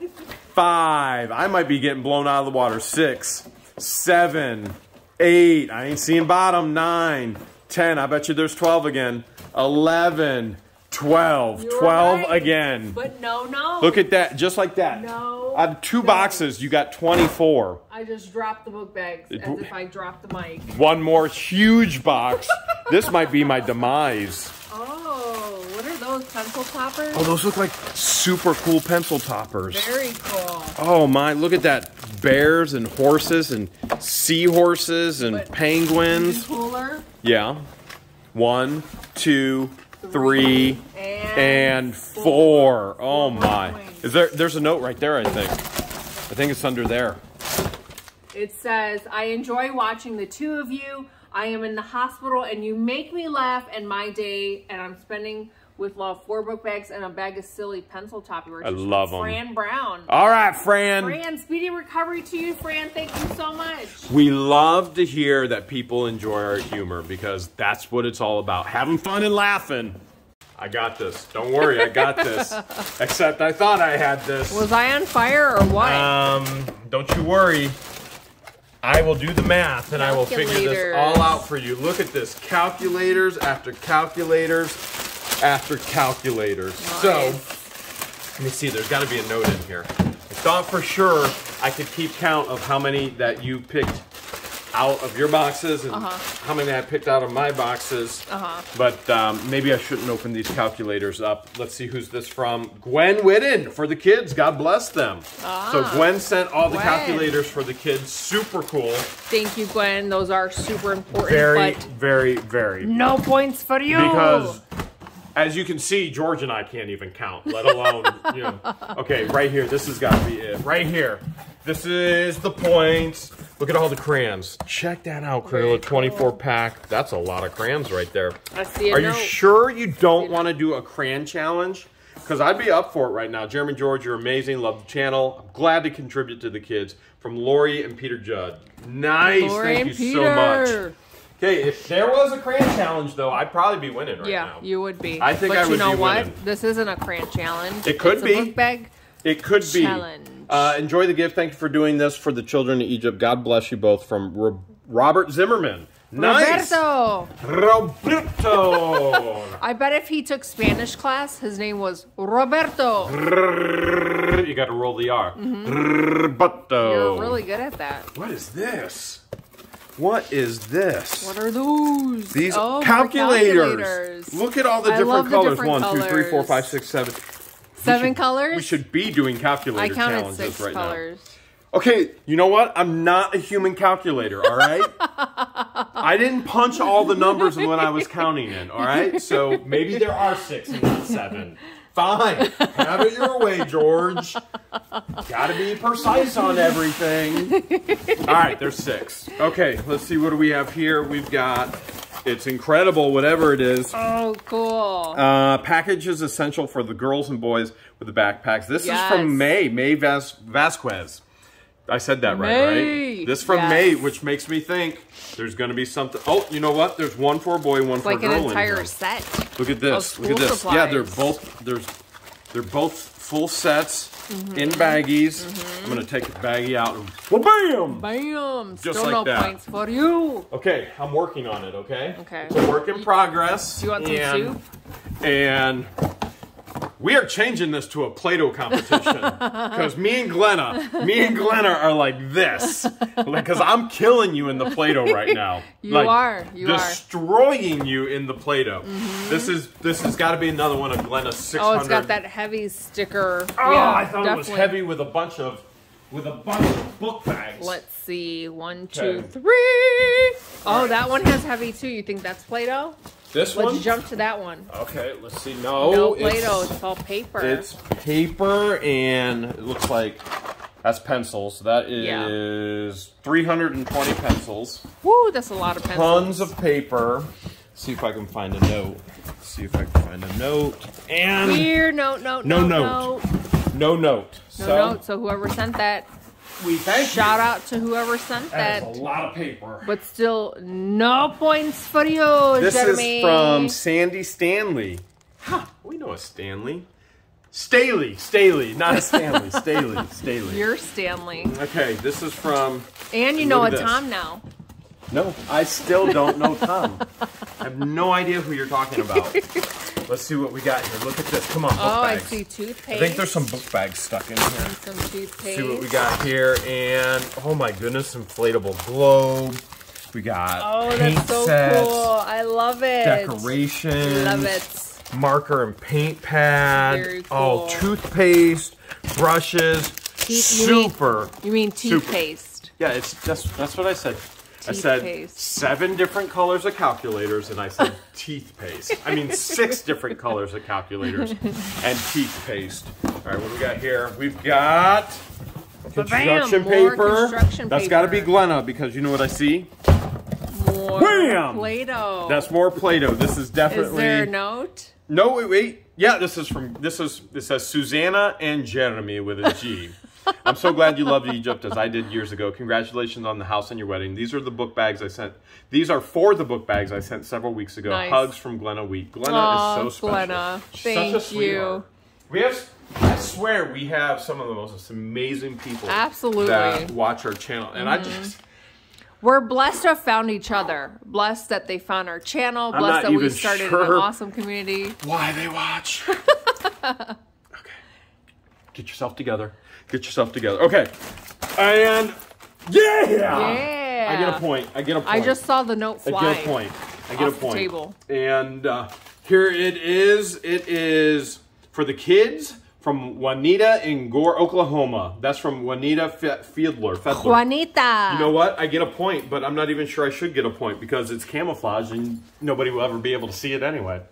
five. I might be getting blown out of the water. Six, seven, eight. I ain't seeing bottom. Nine, ten. I bet you there's 12 again. 11, 12. You're 12 right. again. But no, no. Look at that. Just like that. No. Out of two no. boxes, you got 24. I just dropped the book bags as if I dropped the mic. One more huge box. this might be my demise. Oh, those pencil toppers? Oh, those look like super cool pencil toppers. Very cool. Oh my, look at that. Bears and horses and seahorses and But- penguins. Cooler. Yeah. One, two, three. And and four. Oh my! Is there? There's a note right there. I think. I think it's under there. It says, I enjoy watching the two of you. I am in the hospital and you make me laugh and my day and I'm spending with love four book bags and a bag of silly pencil toppers. I love 'em. Fran Brown. All right, Fran. Fran, speedy recovery to you, Fran. Thank you so much. We love to hear that people enjoy our humor because that's what it's all about. Having fun and laughing. I got this. Don't worry, I got this. Except I thought I had this. Was I on fire or what? Um, don't you worry. I will do the math and I will figure this all out for you. Look at this. Calculators after calculators after calculators. So, let me see. There's got to be a note in here. I thought for sure I could keep count of how many that you picked out of your boxes and how many I picked out of my boxes. Uh-huh. But um, maybe I shouldn't open these calculators up. Let's see who's this from. Gwen Whitten for the kids. God bless them. So Gwen sent all the Gwen. calculators for the kids. Super cool. Thank you, Gwen. Those are super important. Very, but very, very. no points for you. Because as you can see, George and I can't even count, let alone, you know. Okay, right here, this has got to be it. Right here. This is the points. Look at all the crayons. Check that out, Crayola 24 pack. That's a lot of crayons right there. I see Are you sure you don't want to do a crayon challenge? Because I'd be up for it right now. Jeremy George, you're amazing. Love the channel. I'm glad to contribute to the kids. From Lori and Peter Judd. Nice. Lori Thank you so much. Okay, if there was a crayon challenge, though, I'd probably be winning right yeah, now. you would be. I think but I you know what? winning. This isn't a crayon challenge. It could It's be. A book bag. It could be. Challenge. Uh, enjoy the gift. Thank you for doing this for the children of Egypt. God bless you both. From Ro- Robert Zimmerman. Nice. Roberto. Roberto. I bet if he took Spanish class, his name was Roberto. you got to roll the R. Roberto. Mm-hmm. You're really good at that. What is this? What is this? What are those? These oh, calculators. calculators. Look at all the I different love the colors. different One, two, three, four, colors. five, six, seven. Seven should- colors? We should be doing calculator challenges right now. colors. Okay, you know what? I'm not a human calculator, all right? I didn't punch all the numbers when I was counting in, all right? So maybe there are six and not seven. Fine. Have it your way, George. Gotta be precise on everything. All right, there's six. Okay, let's see what do we have here. We've got, it's incredible, whatever it is. Oh, cool. Uh, package is essential for the girls and boys with the backpacks. This is from May, May Vas- Vasquez. I said that right, May. right? This from Yes. May, which makes me think there's going to be something. Oh, you know what? There's one for a boy, one for like a girl Like an entire set. Look at this. Look at this. Yeah, they're both there's they're both full sets Mm-hmm. in baggies. I'm going to take the baggie out and well, bam. Bam! Just Still like no that. points for you. Okay, I'm working on it. Okay. Okay. It's a work in progress. Do you want some and, soup? And we are changing this to a Play-Doh competition because me and Glenna, me and Glenna are like this, because I'm killing you in the Play-Doh right now. You Like, are, you are. destroying you in the Play-Doh. Mm-hmm. This is this has got to be another one of Glenna's 600. Oh, it's got that heavy sticker. Oh, yeah, I thought it was heavy with a bunch of with a bunch of book bags. Let's see. One, two, three. Oh, that one has heavy too. You think that's Play-Doh? This Let's one. jump to that one. Okay, let's see. No, no Play-Doh. It's, all paper. It's paper and it looks like that's pencils. That Yeah. is 320 pencils. Woo, that's a lot of pencils. Tons of paper. See if I can find a note. See if I can find a note. And Here, note, note, No note, note. note. no note. No so note. So whoever sent that, we thank shout you. out to whoever sent That that. is a lot of paper. But still, no points for you, this Jeremy. is from Sandy Stanley. Ha! We know a Stanley. Staley, Staley, not a Stanley. Staley, Staley. You're Stanley. Okay, this is from And you know a this. Tom now. No, I still don't know Tom. I have no idea who you're talking about. Let's see what we got here. Look at this. Come on, book Oh, I see toothpaste. I think there's some book bags stuck in here. Some toothpaste. See what we got here, and oh my goodness, inflatable globe. We got Oh, paint that's so sets, cool. I love it. decorations, Love it. marker and paint pad. Very Oh, toothpaste, brushes. Teeth- you mean- super. You mean Super. toothpaste? Yeah, it's that's that's what I said. I said Toothpaste. seven different colors of calculators, and I said teeth paste. I mean six different colors of calculators and teeth paste. All right, what do we got here? We've got construction more paper. construction That's got to be. Glenna because you know what I see. More Wham! Play-Doh. That's more Play-Doh. This is definitely. Is there a note? No, wait, wait. Yeah, this is from this is this says Susanna and Jeremy with a G. I'm so glad you loved Egypt as I did years ago. Congratulations on the house and your wedding. These are the book bags I sent. These are for the book bags I sent several weeks ago. Nice. Hugs from Glenna Wheat. Glenna is so special. Glenna. She's Thank you. We have, I swear, we have some of the most amazing people Absolutely. that watch our channel, and I mm-hmm. just. We're blessed to have found each other. Blessed that they found our channel. Blessed that we started an sure. awesome community. why they watch. okay. Get yourself together. Get yourself together. Okay. And yeah! Yeah. I get a point. I get a point. I just saw the note fly. I get a point. I get a point. table. And uh, here it is. It is for the kids from Juanita in Gore, Oklahoma. That's from Juanita Fiedler. Fedler. Juanita. You know what? I get a point, but I'm not even sure I should get a point because it's camouflage and nobody will ever be able to see it anyway.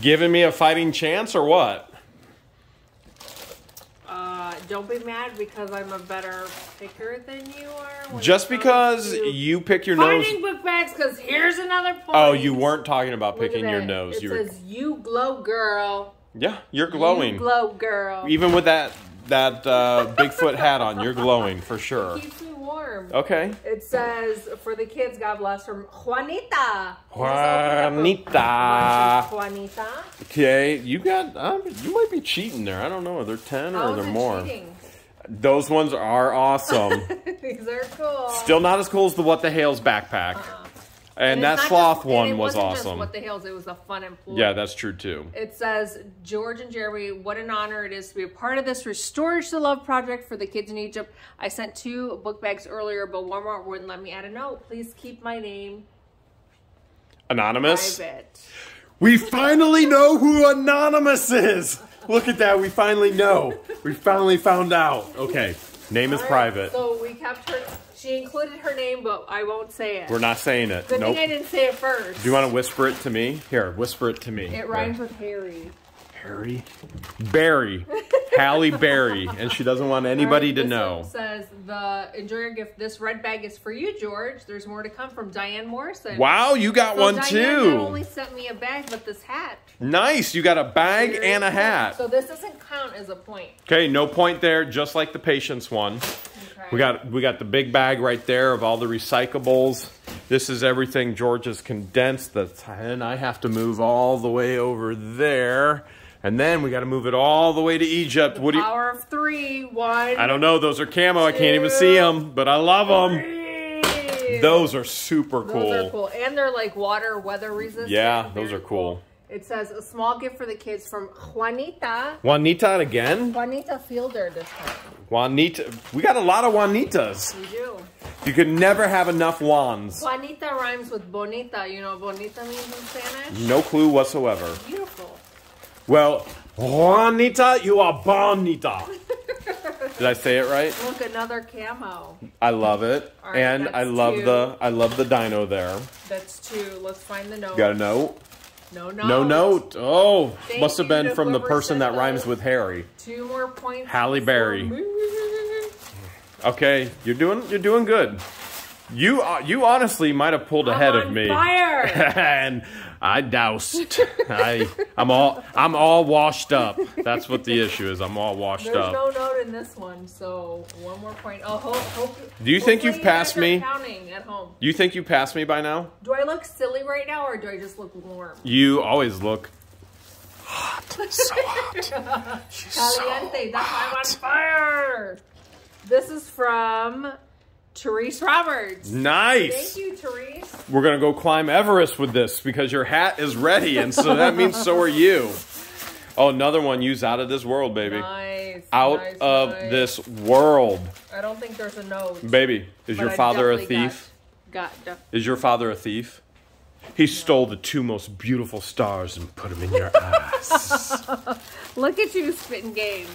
Giving me a fighting chance or what? Don't be mad because I'm a better picker than you are. Just because you pick your nose. finding book bags. Because here's another point. Oh, you weren't talking about Look picking your nose. It You were, says you glow, girl. yeah, you're glowing. You glow, girl. Even with that that uh, Bigfoot hat on, you're glowing for sure. Warm. Okay. It says for the kids, God bless from Juanita. Juanita. Juanita. Okay, you got. Um, you might be cheating there. I don't know. Are there ten or How are there more? cheating? Those ones are awesome. These are cool. Still not as cool as the What the Hales backpack. And, that sloth just- one it was awesome. what the hills? It was a fun employee. Yeah, that's true too. It says, George and Jeremy, what an honor it is to be a part of this Restorage to Love project for the kids in Egypt. I sent two book bags earlier, but Walmart wouldn't let me add a note. Please keep my name Anonymous. private. We finally know who Anonymous is. Look at that. We finally know. We finally found out. Okay. Name is right, private. So we kept her. She included her name, but I won't say it. We're not saying it. Good nope. thing I didn't say it first. Do you want to whisper it to me? Here, whisper it to me. it rhymes with Harry. Harry. Barry. Halle Berry. And she doesn't want anybody Alright, to know. says the enjoy your gift. This red bag is for you, George. There's more to come from Diane Morrison. Wow, you got So one Diane too. not only sent me a bag, but this hat. Nice. You got a bag and a hat. So this doesn't count as a point. Okay, no point there, just like the patience one. We got we got the big bag right there of all the recyclables. This is everything George has condensed. The and I have to move all the way over there, and then we got to move it all the way to Egypt. What do you? Power of three. One. I don't know. Those are camo. I can't even see them, but I love them. three. Those are super Those cool. are cool, and they're like water weather resistant. Yeah, those Very are cool. It says a small gift for the kids from Juanita. Juanita again. Juanita Fielder this time. Juanita. We got a lot of Juanitas. We do. You could never have enough wands. Juanita rhymes with bonita. You know what bonita means in Spanish? No clue whatsoever. Beautiful. Well, Juanita, you are bonita. Did I say it right? Look, another camo. I love it, right, and I love two. the I love the dino there. That's two. Let's find the note. Got a note? No note. No note. Oh, Thank must have been from the person that rhymes with Harry. Two more points. Halle Berry. Okay, you're doing you're doing good. You uh, you honestly might have pulled ahead I'm of on me. Fire. and I doused. I I'm all I'm all washed up. That's what the issue is. I'm all washed There's up. There's no note in this one, so one more point. Oh, hope, hope, Do you think you've passed me? Counting at home. You think you passed me by now? Do I look silly right now, or do I just look warm? You always look hot. So hot. She's so Caliente. That's why I'm on fire. This is from Therese Roberts. Nice. Thank you, Therese. We're gonna go climb Everest with this because your hat is ready, and so that means so are you. Oh, another one used out of this world, baby. Nice. Out nice, of nice. this world, I don't think there's a note. baby. Is your I father a thief? Got, got Is your father a thief? He stole the two most beautiful stars and put them in your eyes. Look at you spitting game.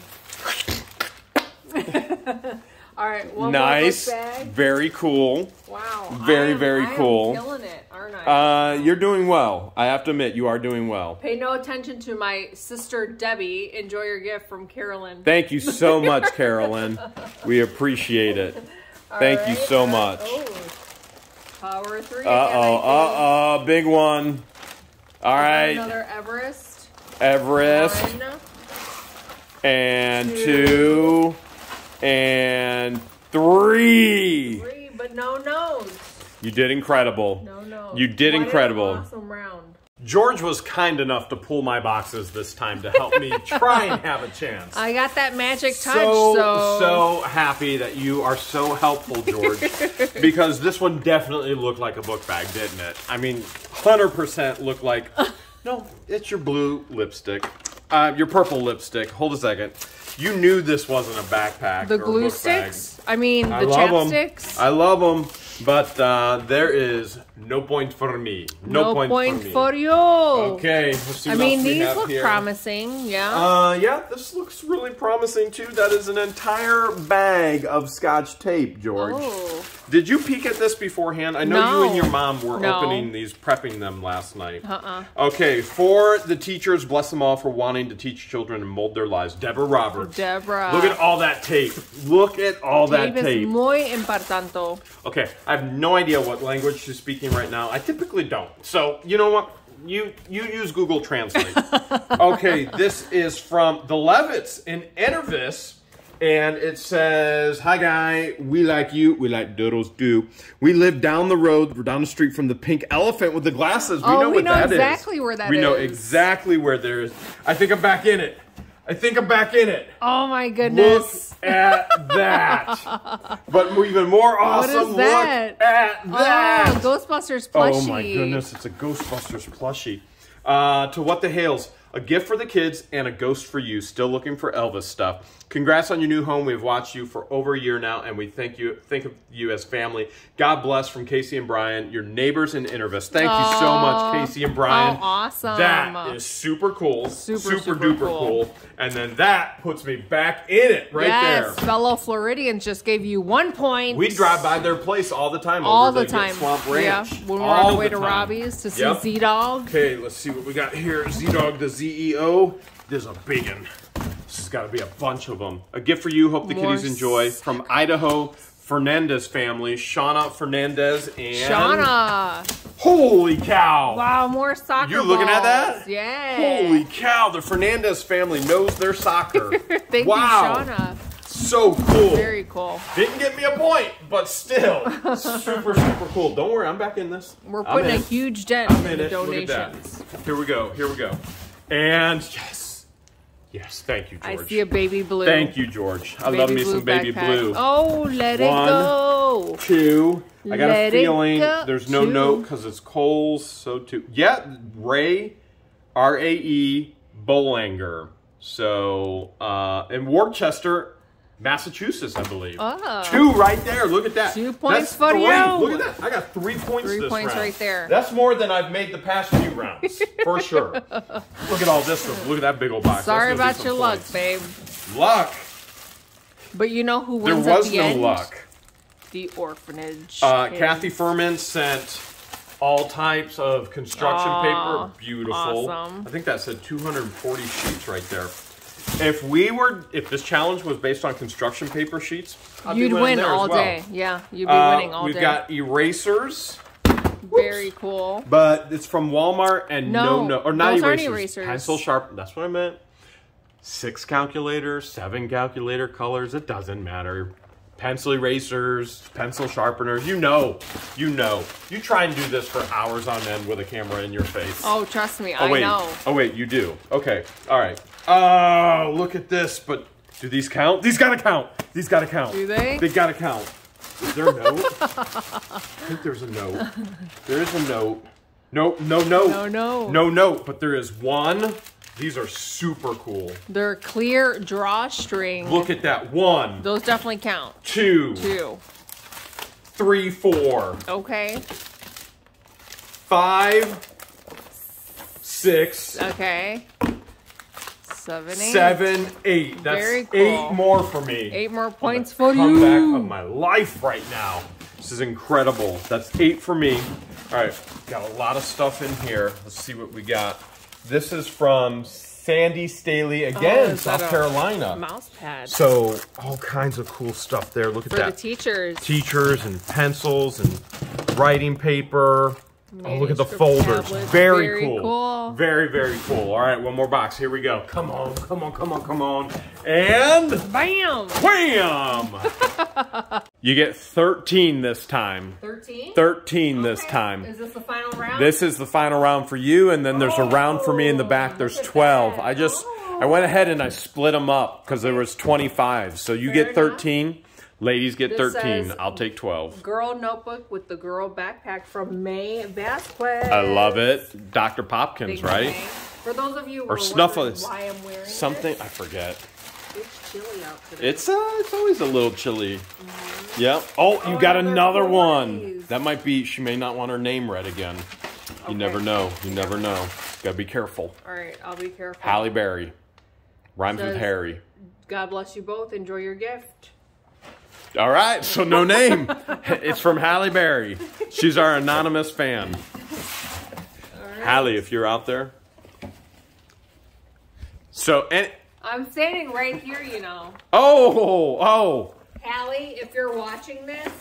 All right, one nice. more book bag. Very cool. Wow. Very, am- very I cool. killing it, aren't I? Uh, you're doing well. I have to admit, you are doing well. Pay no attention to my sister Debbie. Enjoy your gift from Carolyn. Thank you so much, Carolyn. We appreciate it. Thank you Alright, so uh, much. oh. Power three. Uh oh, uh oh, big one. All right, Another Everest. Everest. One. And Two. two. And three. Three, but no nose. You did incredible. No nose. You did What incredible. awesome round. George was kind enough to pull my boxes this time to help me try and have a chance. I got that magic touch, so so, so happy that you are so helpful, George, because this one definitely looked like a book bag, didn't it? I mean, hundred percent looked like. No, it's your blue lipstick, uh, your purple lipstick. Hold a second. You knew this wasn't a backpack. the glue book bag. sticks. I mean, the I the love 'em. chapsticks. I love them, but uh, there is no point for me. No, point, for me. for you. Okay, I mean, these look here. promising. Yeah. Uh, yeah, this looks really promising too. That is an entire bag of scotch tape, George. oh. Did you peek at this beforehand? I know you and No. your mom were No. opening these, prepping them last night. Uh-uh. Okay, for the teachers, bless them all for wanting to teach children and mold their lives. Deborah Roberts. Deborah. Look at all that tape. Look at all Tape that tape. muy importante. Okay, I have no idea what language she's speaking right now. I typically don't. So, you know what? You you use Google Translate. okay, this is from the Levitts in Inverness. And it says, Hi, guy. We like you. We like doodles do. We live down the road. We're down the street from the pink elephant with the glasses. We Oh, know we what know that is. exactly where that we know exactly where there is. I think I'm back in it. I think I'm back in it. Oh my Look goodness. At that. but even more awesome, is look at that. Oh, Ghostbusters plushie. Oh my goodness, it's a Ghostbusters plushie. Uh, to what the Hales, a gift for the kids and a ghost for you. Still looking for Elvis stuff. Congrats on your new home. We've watched you for over a year now, and we thank you. Think of you as family. God bless from Casey and Brian, your neighbors in Inverness. Thank you so much, Casey and Brian. how awesome. That is super cool. Super, super duper cool. cool. And then that puts me back in it right yes, there. fellow Floridians just gave you one point. We drive by their place all the time. all the time. Swamp Ranch. Yeah, when we're All on the way to time. Robbie's to see Yep. Z Dog. Okay, let's see what we got here. Z Dog, the ZEO. There's a big one. This has got to be a bunch of them. A gift for you. Hope the More kiddies enjoy. From Idaho Fernandez family, Shauna Fernandez and Shauna. Holy cow! Wow, more soccer You're looking at balls. that? Yeah. Holy cow! The Fernandez family knows their soccer. Thank wow. you, Shauna. So cool. Very cool. Didn't get me a point, but still, super, super cool. Don't worry, I'm back in this. We're putting a huge dent I'm in in the it. Look at that. donations. Here we go. Here we go. And yes, yes. Thank you, George. I see a baby blue. Thank you, George. I love me some baby backpack. blue. Oh, let it One. go. Two. I got Let a feeling there's no Two. note because it's Kohl's. So two. Yeah, Ray, R A E Bolanger. So uh, in Worcester, Massachusetts, I believe. Oh. Two right there. Look at that. Two points That's for three. you. Look at that. I got three points Three points round. right there. That's more than I've made the past few rounds, for sure. Look at all this. stuff. Look at that big old box. Sorry about your some luck, babe. Luck. But you know who There wins was at the no end? luck. The orphanage. Uh. Kathy Furman sent all types of construction Aw, paper. Beautiful. awesome. I think that said 240 sheets right there. If we were, if this challenge was based on construction paper sheets, I'd You'd winning win there as all well. day. Yeah, you'd be Uh, winning all day. we've got erasers, Very cool. but it's from Walmart and no, No, no, or not those aren't erasers, erasers. Pencil sharp. That's what I meant. Six calculator, seven calculator colors. It doesn't matter. Pencil erasers, pencil sharpeners. You know, you know. You try and do this for hours on end with a camera in your face. Oh, trust me, Oh I wait. know. Oh wait, you do. Okay. All right. Oh, look at this. But do these count? These gotta count. These gotta count. Do they? They gotta count. Is there a note? I think there's a note. There is a note. No, no note. No note. No note. But there is one. These are super cool. They're clear drawstring. Look at that. One, Those definitely count. two, Two. three, four, Okay. five, six, Okay. Seven, eight. Seven, eight. That's cool. eight more for me. Eight more points for comeback you. of my life right now. This is incredible. That's eight for me. All right, got a lot of stuff in here. Let's see what we got. This is from Sandy Staley oh, again, Oh, South Carolina. Mouse pad. So all kinds of cool stuff there. Look at for the that. teachers. Teachers and pencils and writing paper. Oh, look at the folders. Very, Very cool. cool. Very, very cool. All right, one more box. Here we go. Come on, come on, come on, come on. And Bam! wham! you get 13 this time. 13? 13 this time. Is this the final round? This is the final round for you, and then there's a round for me in the back. Oh, There's 12. that. I just, Oh. I went ahead and I split them up because there was 25. So you Fair get 13. Ladies get This 13. says- I'll take 12. Girl notebook with the girl backpack from May Vasquez. I love it. Dr. Popkins, Big right? May. For those of you who Or are Snuffles. why I'm wearing Something, this, I forget. it's chilly out today. It's uh, it's always a little chilly. Yep. Oh, you Oh, got another another one. That might be. She may not want her name read again. You Okay. never know. You never know. Gotta be careful. All right, I'll be careful. Halle Berry. Rhymes with Harry. God bless you both. Enjoy your gift. All right, so no name. it's from Halle Berry. She's our anonymous fan. All right. Halle, if you're out there. So, and I'm standing right here, you know. oh, oh, Hallie, if you're watching this,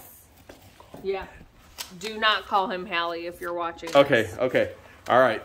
yeah. Do not call him Hallie if you're watching. This. okay, okay, all right,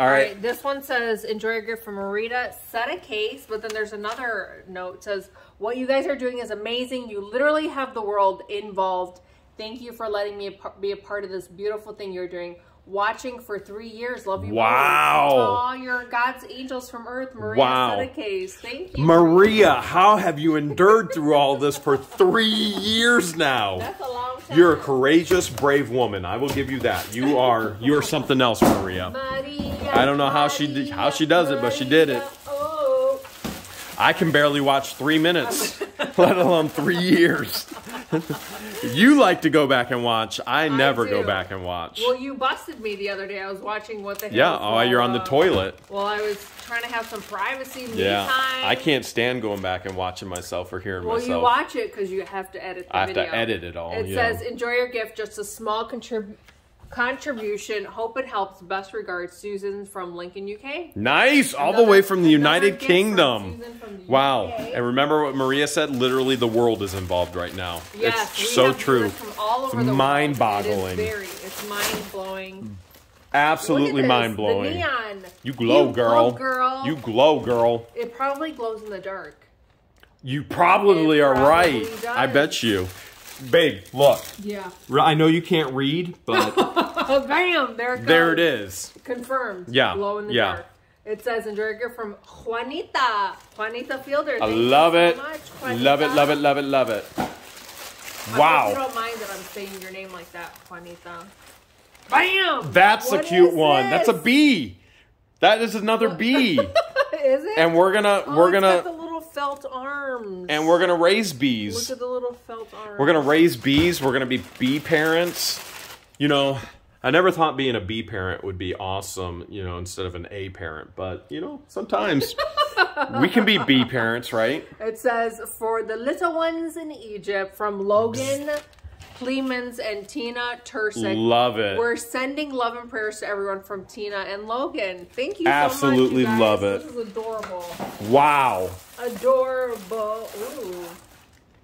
all All right. right, this one says, enjoy your gift from Marita. Set a case, but then there's another note says, what you guys are doing is amazing. You literally have the world involved. Thank you for letting me be a part of this beautiful thing you're doing. Watching for three years. Love you. Wow. Aw, you're God's angels from earth. Maria Wow. Thank you. Maria, how have you endured through all this for three years now? That's a long time. You're a courageous, brave woman. I will give you that. You are. You are something else, Maria. Maria, I don't know how she did- how she does it, but she did it. Oh. I can barely watch three minutes, let alone three years. you like to go back and watch. I never go back and watch. Well, you busted me the other day. I was watching what the hell. Yeah, oh, you're on the toilet. Well, I was trying to have some privacy. Me Yeah, time. I can't stand going back and watching myself or hearing Well, you watch it because you have to edit the I have to video. edit it all, It yeah. says, "Enjoy your gift. Just a small contrib- contribution. Hope it helps. Best regards, Susan from Lincoln, UK." Nice, all the way from the United from Kingdom. From the Wow. UK. And remember what Maria said? Literally, the world is involved right now. Yes, it's so true. From all over It's mind-boggling. It very. It's mind blowing. Absolutely mind The blowing. neon. You glow, You girl. glow, girl. You glow, girl. It probably glows in the dark. You probably are right. does. I bet you. Babe, look. Yeah. I know you can't read, but Oh, bam! There it goes. there it is. Confirmed. Yeah, Glow in the yeah. dark. It says enjoy your gift from Juanita. Juanita Fielder. I Thank you love it. Love it, love it, love it, love it. Wow. I don't mind that I'm saying your name like that, Juanita. Bam! That's a cute one. That's a bee. That is another bee. Is it? and we're gonna Oh, we're it's got the gonna felt arms. and we're gonna raise Look bees. at the little felt arms. We're gonna raise bees. We're gonna be bee parents. You know, I never thought being a bee parent would be awesome. You know, instead of an A parent, but you know, sometimes we can be bee parents, right? It says for the little ones in Egypt from Logan Clemens and Tina Tursick. Love it. We're sending love and prayers to everyone from Tina and Logan. Thank you Absolutely so much. you love it. This is adorable. Wow, Adorable. Ooh.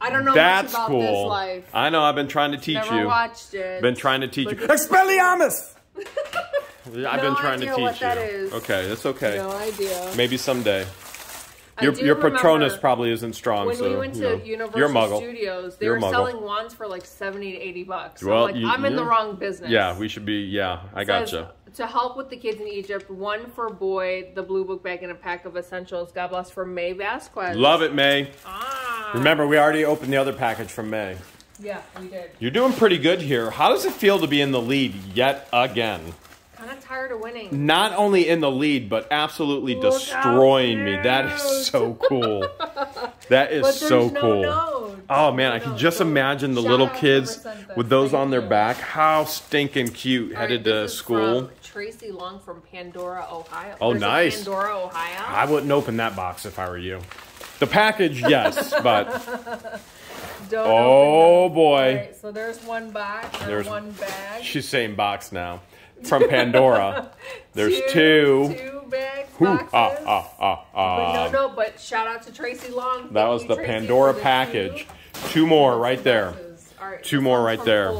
I don't know that's much about cool. this life. I know. I've been trying to teach Never you. watched it. Been trying to teach But you. Expelliarmus. I've been No trying idea to teach what you. that is. Okay, that's okay. No idea. Maybe someday. I Your do your Patronus probably isn't strong. When so, we went you to know, Universal you're muggle. Studios, they You're were muggle. selling wands for like 70 to 80 bucks. So Well, I'm like, you- I'm in the wrong business. Yeah, we should be. Yeah, I Says, gotcha. To help with the kids in Egypt, one for boy, the blue book bag, and a pack of essentials. God bless from May Vasquez. Love it, May. Ah. Remember, we already opened the other package from May. Yeah, we did. You're doing pretty good here. How does it feel to be in the lead yet again? Kind of tired of winning. Not only in the lead, but absolutely Look destroying me. That is so cool. That is But so no cool. note. Oh man, I can just imagine the shout little out to kids with those on their back. How stinking cute, All right, headed to this is school. from Tracy Long from Pandora, Ohio. Oh, There's a nice. Pandora, Ohio. I wouldn't open that box if I were you. The package, yes, but Don't oh boy, right, so there's one box and There's- one bag. she's saying box now. From Pandora, there's two, two. bags, Ooh, boxes. ah, ah, ah, But ah. no, no, but shout out to Tracy Long. That Thank was you, the Tracy, Pandora the package. two Two more right there. Two more right there.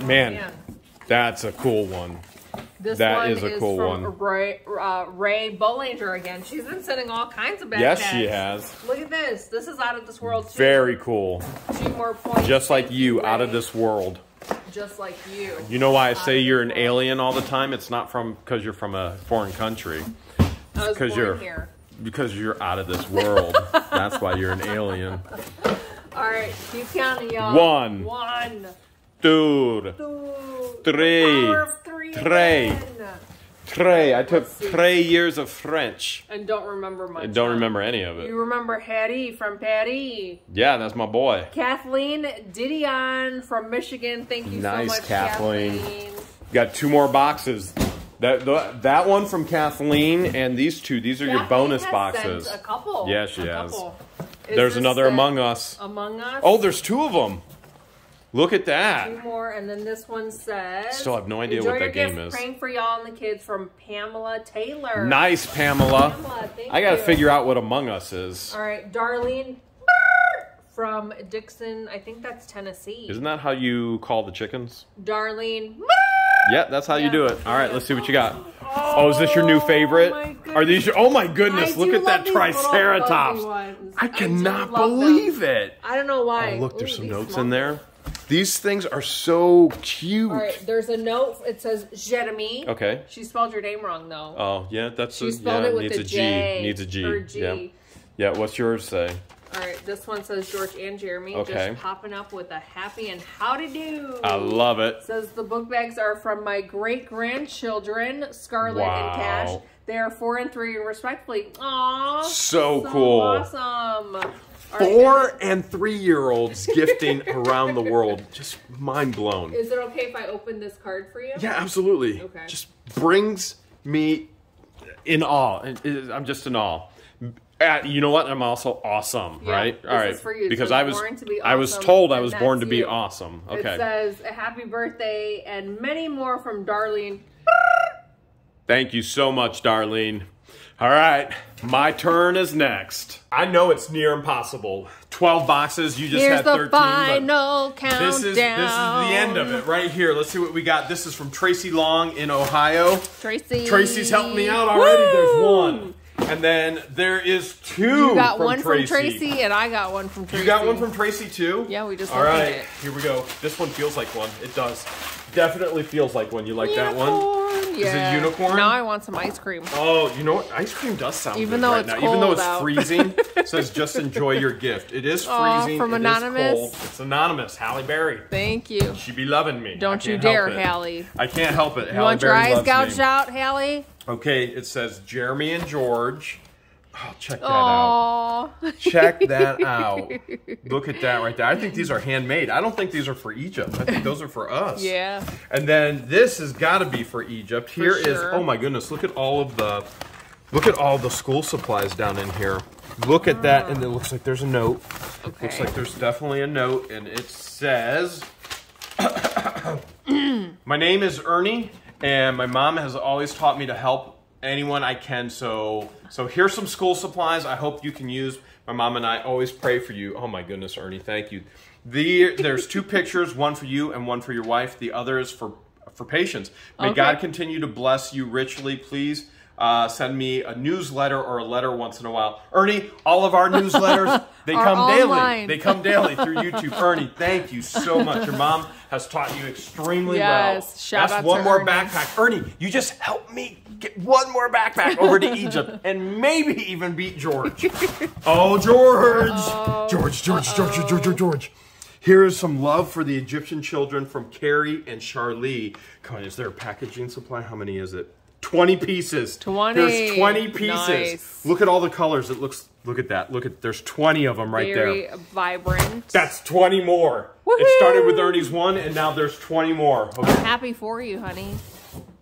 Man, Man, that's a cool one. this that one is a cool one. Ray, uh, Ray Bollinger again. She's been sending all kinds of backpacks. Yes, she has. Look at this. This is out of this world too. Very cool. Two more points. Just like you, out of this world. Just like you. You know why I say you're an alien all the time? It's not from because you're from a foreign country. Because you're here. Because you're out of this world. That's why you're an alien. All right, keep counting, y'all. One. One. Dude. Two. Three. Of three. Three. I took three years of French. And don't remember much. I don't remember any of it. You remember Hattie from Patty. Yeah, that's my boy. Kathleen Didion from Michigan. Thank you Nice, so much, Kathleen. Kathleen. Got two more boxes. That the, that one from Kathleen and these two. These are your bonus has boxes. sent A couple. Yeah, she a has. Couple. There's another Among Us. Among Us. Oh, there's two of them. Look at that. Two more, and then this one says. Still have no idea what that game is. Praying for y'all and the kids from Pamela Taylor. Nice, Pamela. Pamela, thank I gotta you. figure out what Among Us is. All right, Darlene from Dixon. I think that's Tennessee. Isn't that how you call the chickens? Darlene. Yeah, that's how you do it. All right, let's see what you got. Oh, is this your new favorite? Oh, my Are these your? Oh my goodness! I Look at that love these little fuzzy Triceratops. I do cannot love them. believe it. I don't know why. Oh, look, there's Ooh, some notes smell in there. These things are so cute. All right, there's a note. It says Jeremy. Okay. She spelled your name wrong though. Oh yeah, that's she a, spelled yeah, it with needs a a G. J Needs a G. Yeah. Yeah. What's yours say? All right, this one says George and Jeremy. Okay. Just popping up with a happy and howdy do. I love it. Says the book bags are from my great grandchildren, Scarlett Wow. and Cash. They are four and three, respectively. Aww. So cool. Awesome. All right, Four and three year olds gifting around the world. Just mind blown. Is it okay if I open this card for you? Yeah, absolutely. Okay. Just brings me in awe. It- it- I'm just in awe. Uh, you know what? I'm also awesome, Yeah, right? All right. is for you. Because I was born to be I was awesome, told I was born to be you. awesome. It Okay. says a happy birthday and many more from Darlene. Thank you so much, Darlene. All right, my turn is next. I know it's near impossible. 12 boxes, you just Here's had the 13. but final countdown. This is this is the end of it right here. Let's see what we got. This is from Tracy Long in Ohio. Tracy. Tracy's helping me out already. Woo! There's one. And then there is two You got from one Tracy. from Tracy, and I got one from Tracy. You got one from Tracy too? Yeah, we just All right, it. here we go. This one feels like one. It does. Definitely feels like one. You like that one? Unicorn, Yeah. unicorn? Now I want some ice cream. Oh, you know what? Ice cream does sound Even good though right it's now. Even though cold it's out. freezing, it says just enjoy your gift. It is freezing. from it is Anonymous? cold. It's anonymous. Halle Berry. Thank you. She be loving me. Don't you dare, it. Hallie. I can't help it. You Halle want your eyes gouged me. out, Hallie? Okay, it says Jeremy and George. Oh, check that out. Oh. Check that out. Look at that right there. I think these are handmade. I don't think these are for Egypt. I think those are for us. Yeah. And then this has got to be for Egypt. Here is sure. oh my goodness, look at all of the look at all the school supplies down in here. Look at that and it looks like there's a note. Okay. Looks like there's definitely a note and it says My name is Ernie and my mom has always taught me to help anyone I can. So so here's some school supplies I hope you can use. My mom and I always pray for you. Oh my goodness, Ernie, thank you. The there's two pictures, one for you and one for your wife. The other is for for patients. May Okay. God continue to bless you richly. Please uh, send me a newsletter or a letter once in a while. Ernie, all of our newsletters, they come daily. They come daily through YouTube. Ernie, thank you so much. Your mom has taught you extremely well. Yes, shout That's one more Ernie. backpack. Ernie, you just help me get one more backpack over to Egypt and maybe even beat George. Oh, George! George, George, George, George, George, George. Here is some love for the Egyptian children from Carrie and Charlie. Come on, is there a packaging supply? How many is it? 20 pieces. 20. There's 20 pieces. Nice. Look at all the colors. It looks Look at that. Look at there's 20 of them right Very there. vibrant. That's 20 more. It started with Ernie's one, and now there's 20 more. Okay, Happy for you, honey.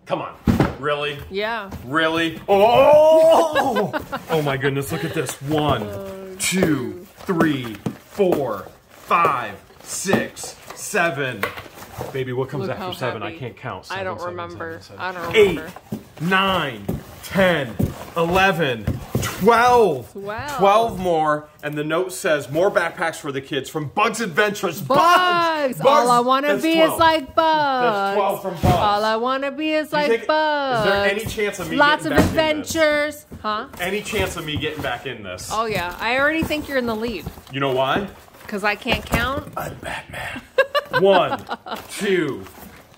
come on. Really? Yeah. Really? Oh! oh my goodness, look at this. One, oh, two, three, four, five, six, seven. Baby, what comes Look after seven? I can't count. I don't Seven, seven, remember. seven, I don't Eight, remember. nine, 10, 11, 12. Twelve. more. And the note says, more backpacks for the kids from Bugs Adventures. Bugs. All I want to be 12. is like bugs. That's 12 from Bugs. All I want to be is like think- bugs. Is there any chance of me Lots of getting back in this? adventures. Huh? Any chance of me getting back in this? Oh, yeah. I already think you're in the lead You know why? Because I can't count. I'm Batman. One, two,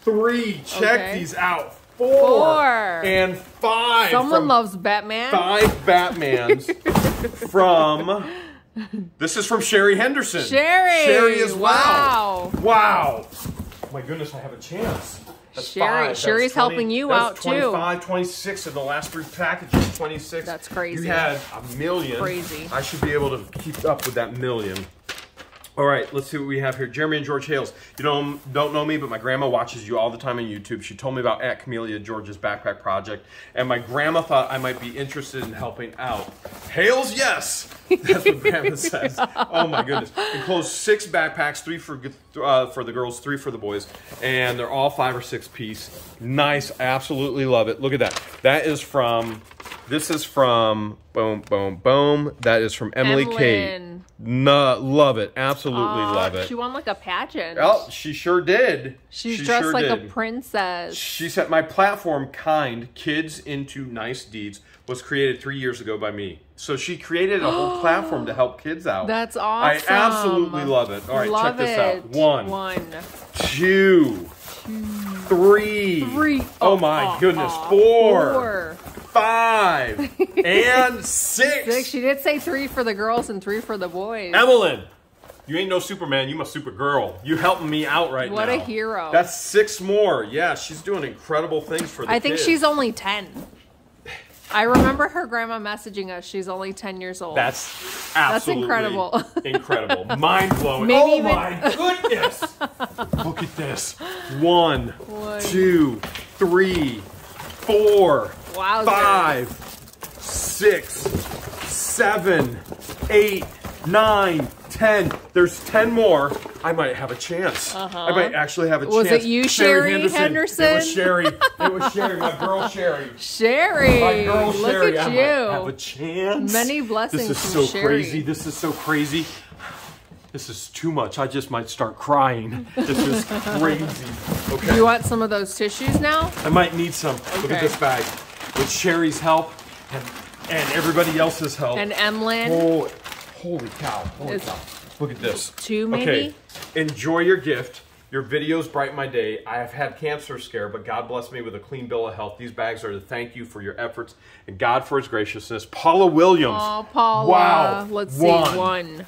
three. Check Okay. these out. Four, Four. and five. Someone loves Batman. five Batmans from. This is from Sherry Henderson. Sherry. Sherry as well. Wow. Wow. My goodness, I have a chance. That's Sherry- five. Sherry's 20 helping you that's out, too. 25, 26 in the last three packages. 26. That's crazy. You had a million. Crazy. I should be able to keep up with that million. All right, let's see what we have here. Jeremy and George Hales. You don't don't know me, but my grandma watches you all the time on YouTube. She told me about at Camellia George's backpack project, and my grandma thought I might be interested in helping out. Hales, yes. That's what grandma says. Oh my goodness! Enclosed six backpacks, three for uh, for the girls, three for the boys, and they're all five or six piece. Nice, absolutely love it. Look at that. That is from. This is from boom boom boom. That is from Emily Kate. Emlyn. No, love it. Absolutely Aw, love it. She won like a pageant. Oh, she sure did. She's she dressed sure like a princess. She said, "My platform, kind kids into nice deeds, was created three years ago by me." So she created a whole platform to help kids out. That's awesome. I absolutely love it. All right, Love check this out. it. One, One. two, three. Three. Oh, my oh, goodness. oh, Four, Four. Five, and six. Six. She did say three for the girls and three for the boys. Evelyn, you ain't no Superman. You my Supergirl. You helping me out right What now. What a hero. That's six more. Yeah, she's doing incredible things for the I think kids. she's only 10. I remember her grandma messaging us. She's only 10 years old. That's absolutely incredible. incredible. Mind blowing. Maybe oh even- my goodness. Look at this. One, One. two, three, four, Wowzer. five, six, seven, eight, nine, ten. There's ten more. I might have a chance. I might actually have a Uh-huh. Was it you, Sherry Henderson? It was Sherry. It was Sherry. My girl Sherry. Sherry. My girl Look Sherry. at I you. might have a chance. Many blessings This is so Sherry. crazy. This is so crazy. This is too much. I just might start crying. This is crazy. Okay. you want some of those tissues now? I might need some. Look at this bag. With Sherry's help and, and everybody else's help. And Emlyn. Holy, holy cow. Holy It's cow. Look at this. two, maybe? Okay. Enjoy your gift. Your videos brighten my day. I have had cancer scare, but God bless me with a clean bill of health. These bags are to thank you for your efforts and God for his graciousness. Paula Williams. Oh, Paula. Wow. Let's One, see. One.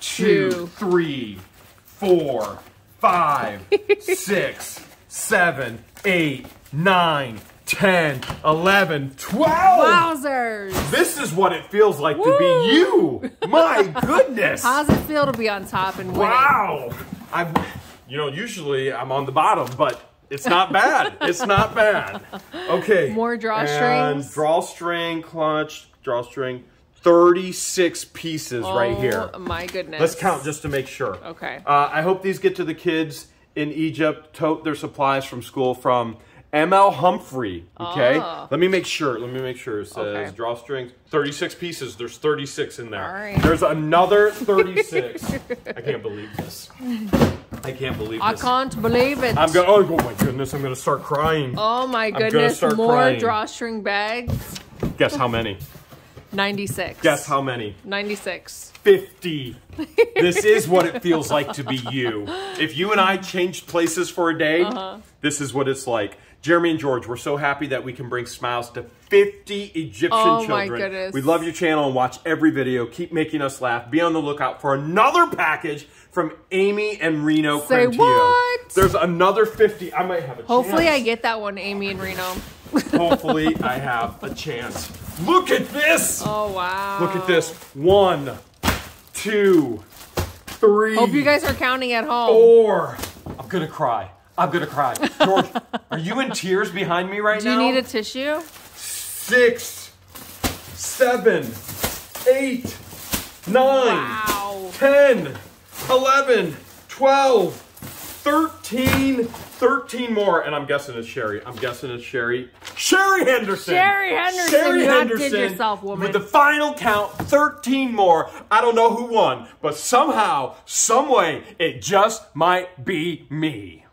two, two. three, four, five, six, seven, eight, nine, ten, eleven, twelve. Wowzers. This is what it feels like to be you. My goodness. How does it feel to be on top and winning? Wow. I'm, you know, usually I'm on the bottom, but it's not bad. it's not bad. Okay. More And drawstrings? drawstring, clutch, drawstring. 36 pieces right here. Oh my goodness. Let's count just to make sure. Okay. Uh, I hope these get to the kids in Egypt. Tote their supplies from school from ML Humphrey. Okay. Oh. Let me make sure. Let me make sure. It says Okay. drawstrings. 36 pieces. There's 36 in there. Right. There's another 36. I can't believe this. I can't believe I this. I can't believe it. I'm going. Oh, oh my goodness! I'm gonna start crying. oh my goodness. More crying. drawstring bags. Guess how many? 96. Guess how many? 96. 50. this is what it feels like to be you. If you and I changed places for a day, Uh-huh. this is what it's like. Jeremy and George, we're so happy that we can bring smiles to 50 Egyptian Oh, my children. goodness. We love your channel and watch every video. Keep making us laugh. Be on the lookout for another package from Amy and Reno Say Crantillo. what? There's another 50. I might have a chance. Hopefully I get that one, Amy and Reno. Hopefully I have a chance. Look at this. Oh wow. Look at this. One, two, three. Hope you guys are counting at home. Four. I'm gonna cry. I'm gonna cry. George, are you in tears behind me right now? Do you need a tissue? Six, seven, eight, nine, Wow. 10, 11, 12, 13, 13 more. And I'm guessing it's Sherry. I'm guessing it's Sherry. Sherry Henderson. Sherry Henderson, Sherry you outdid yourself, woman. With the final count, 13 more. I don't know who won, but somehow, some way, it just might be me.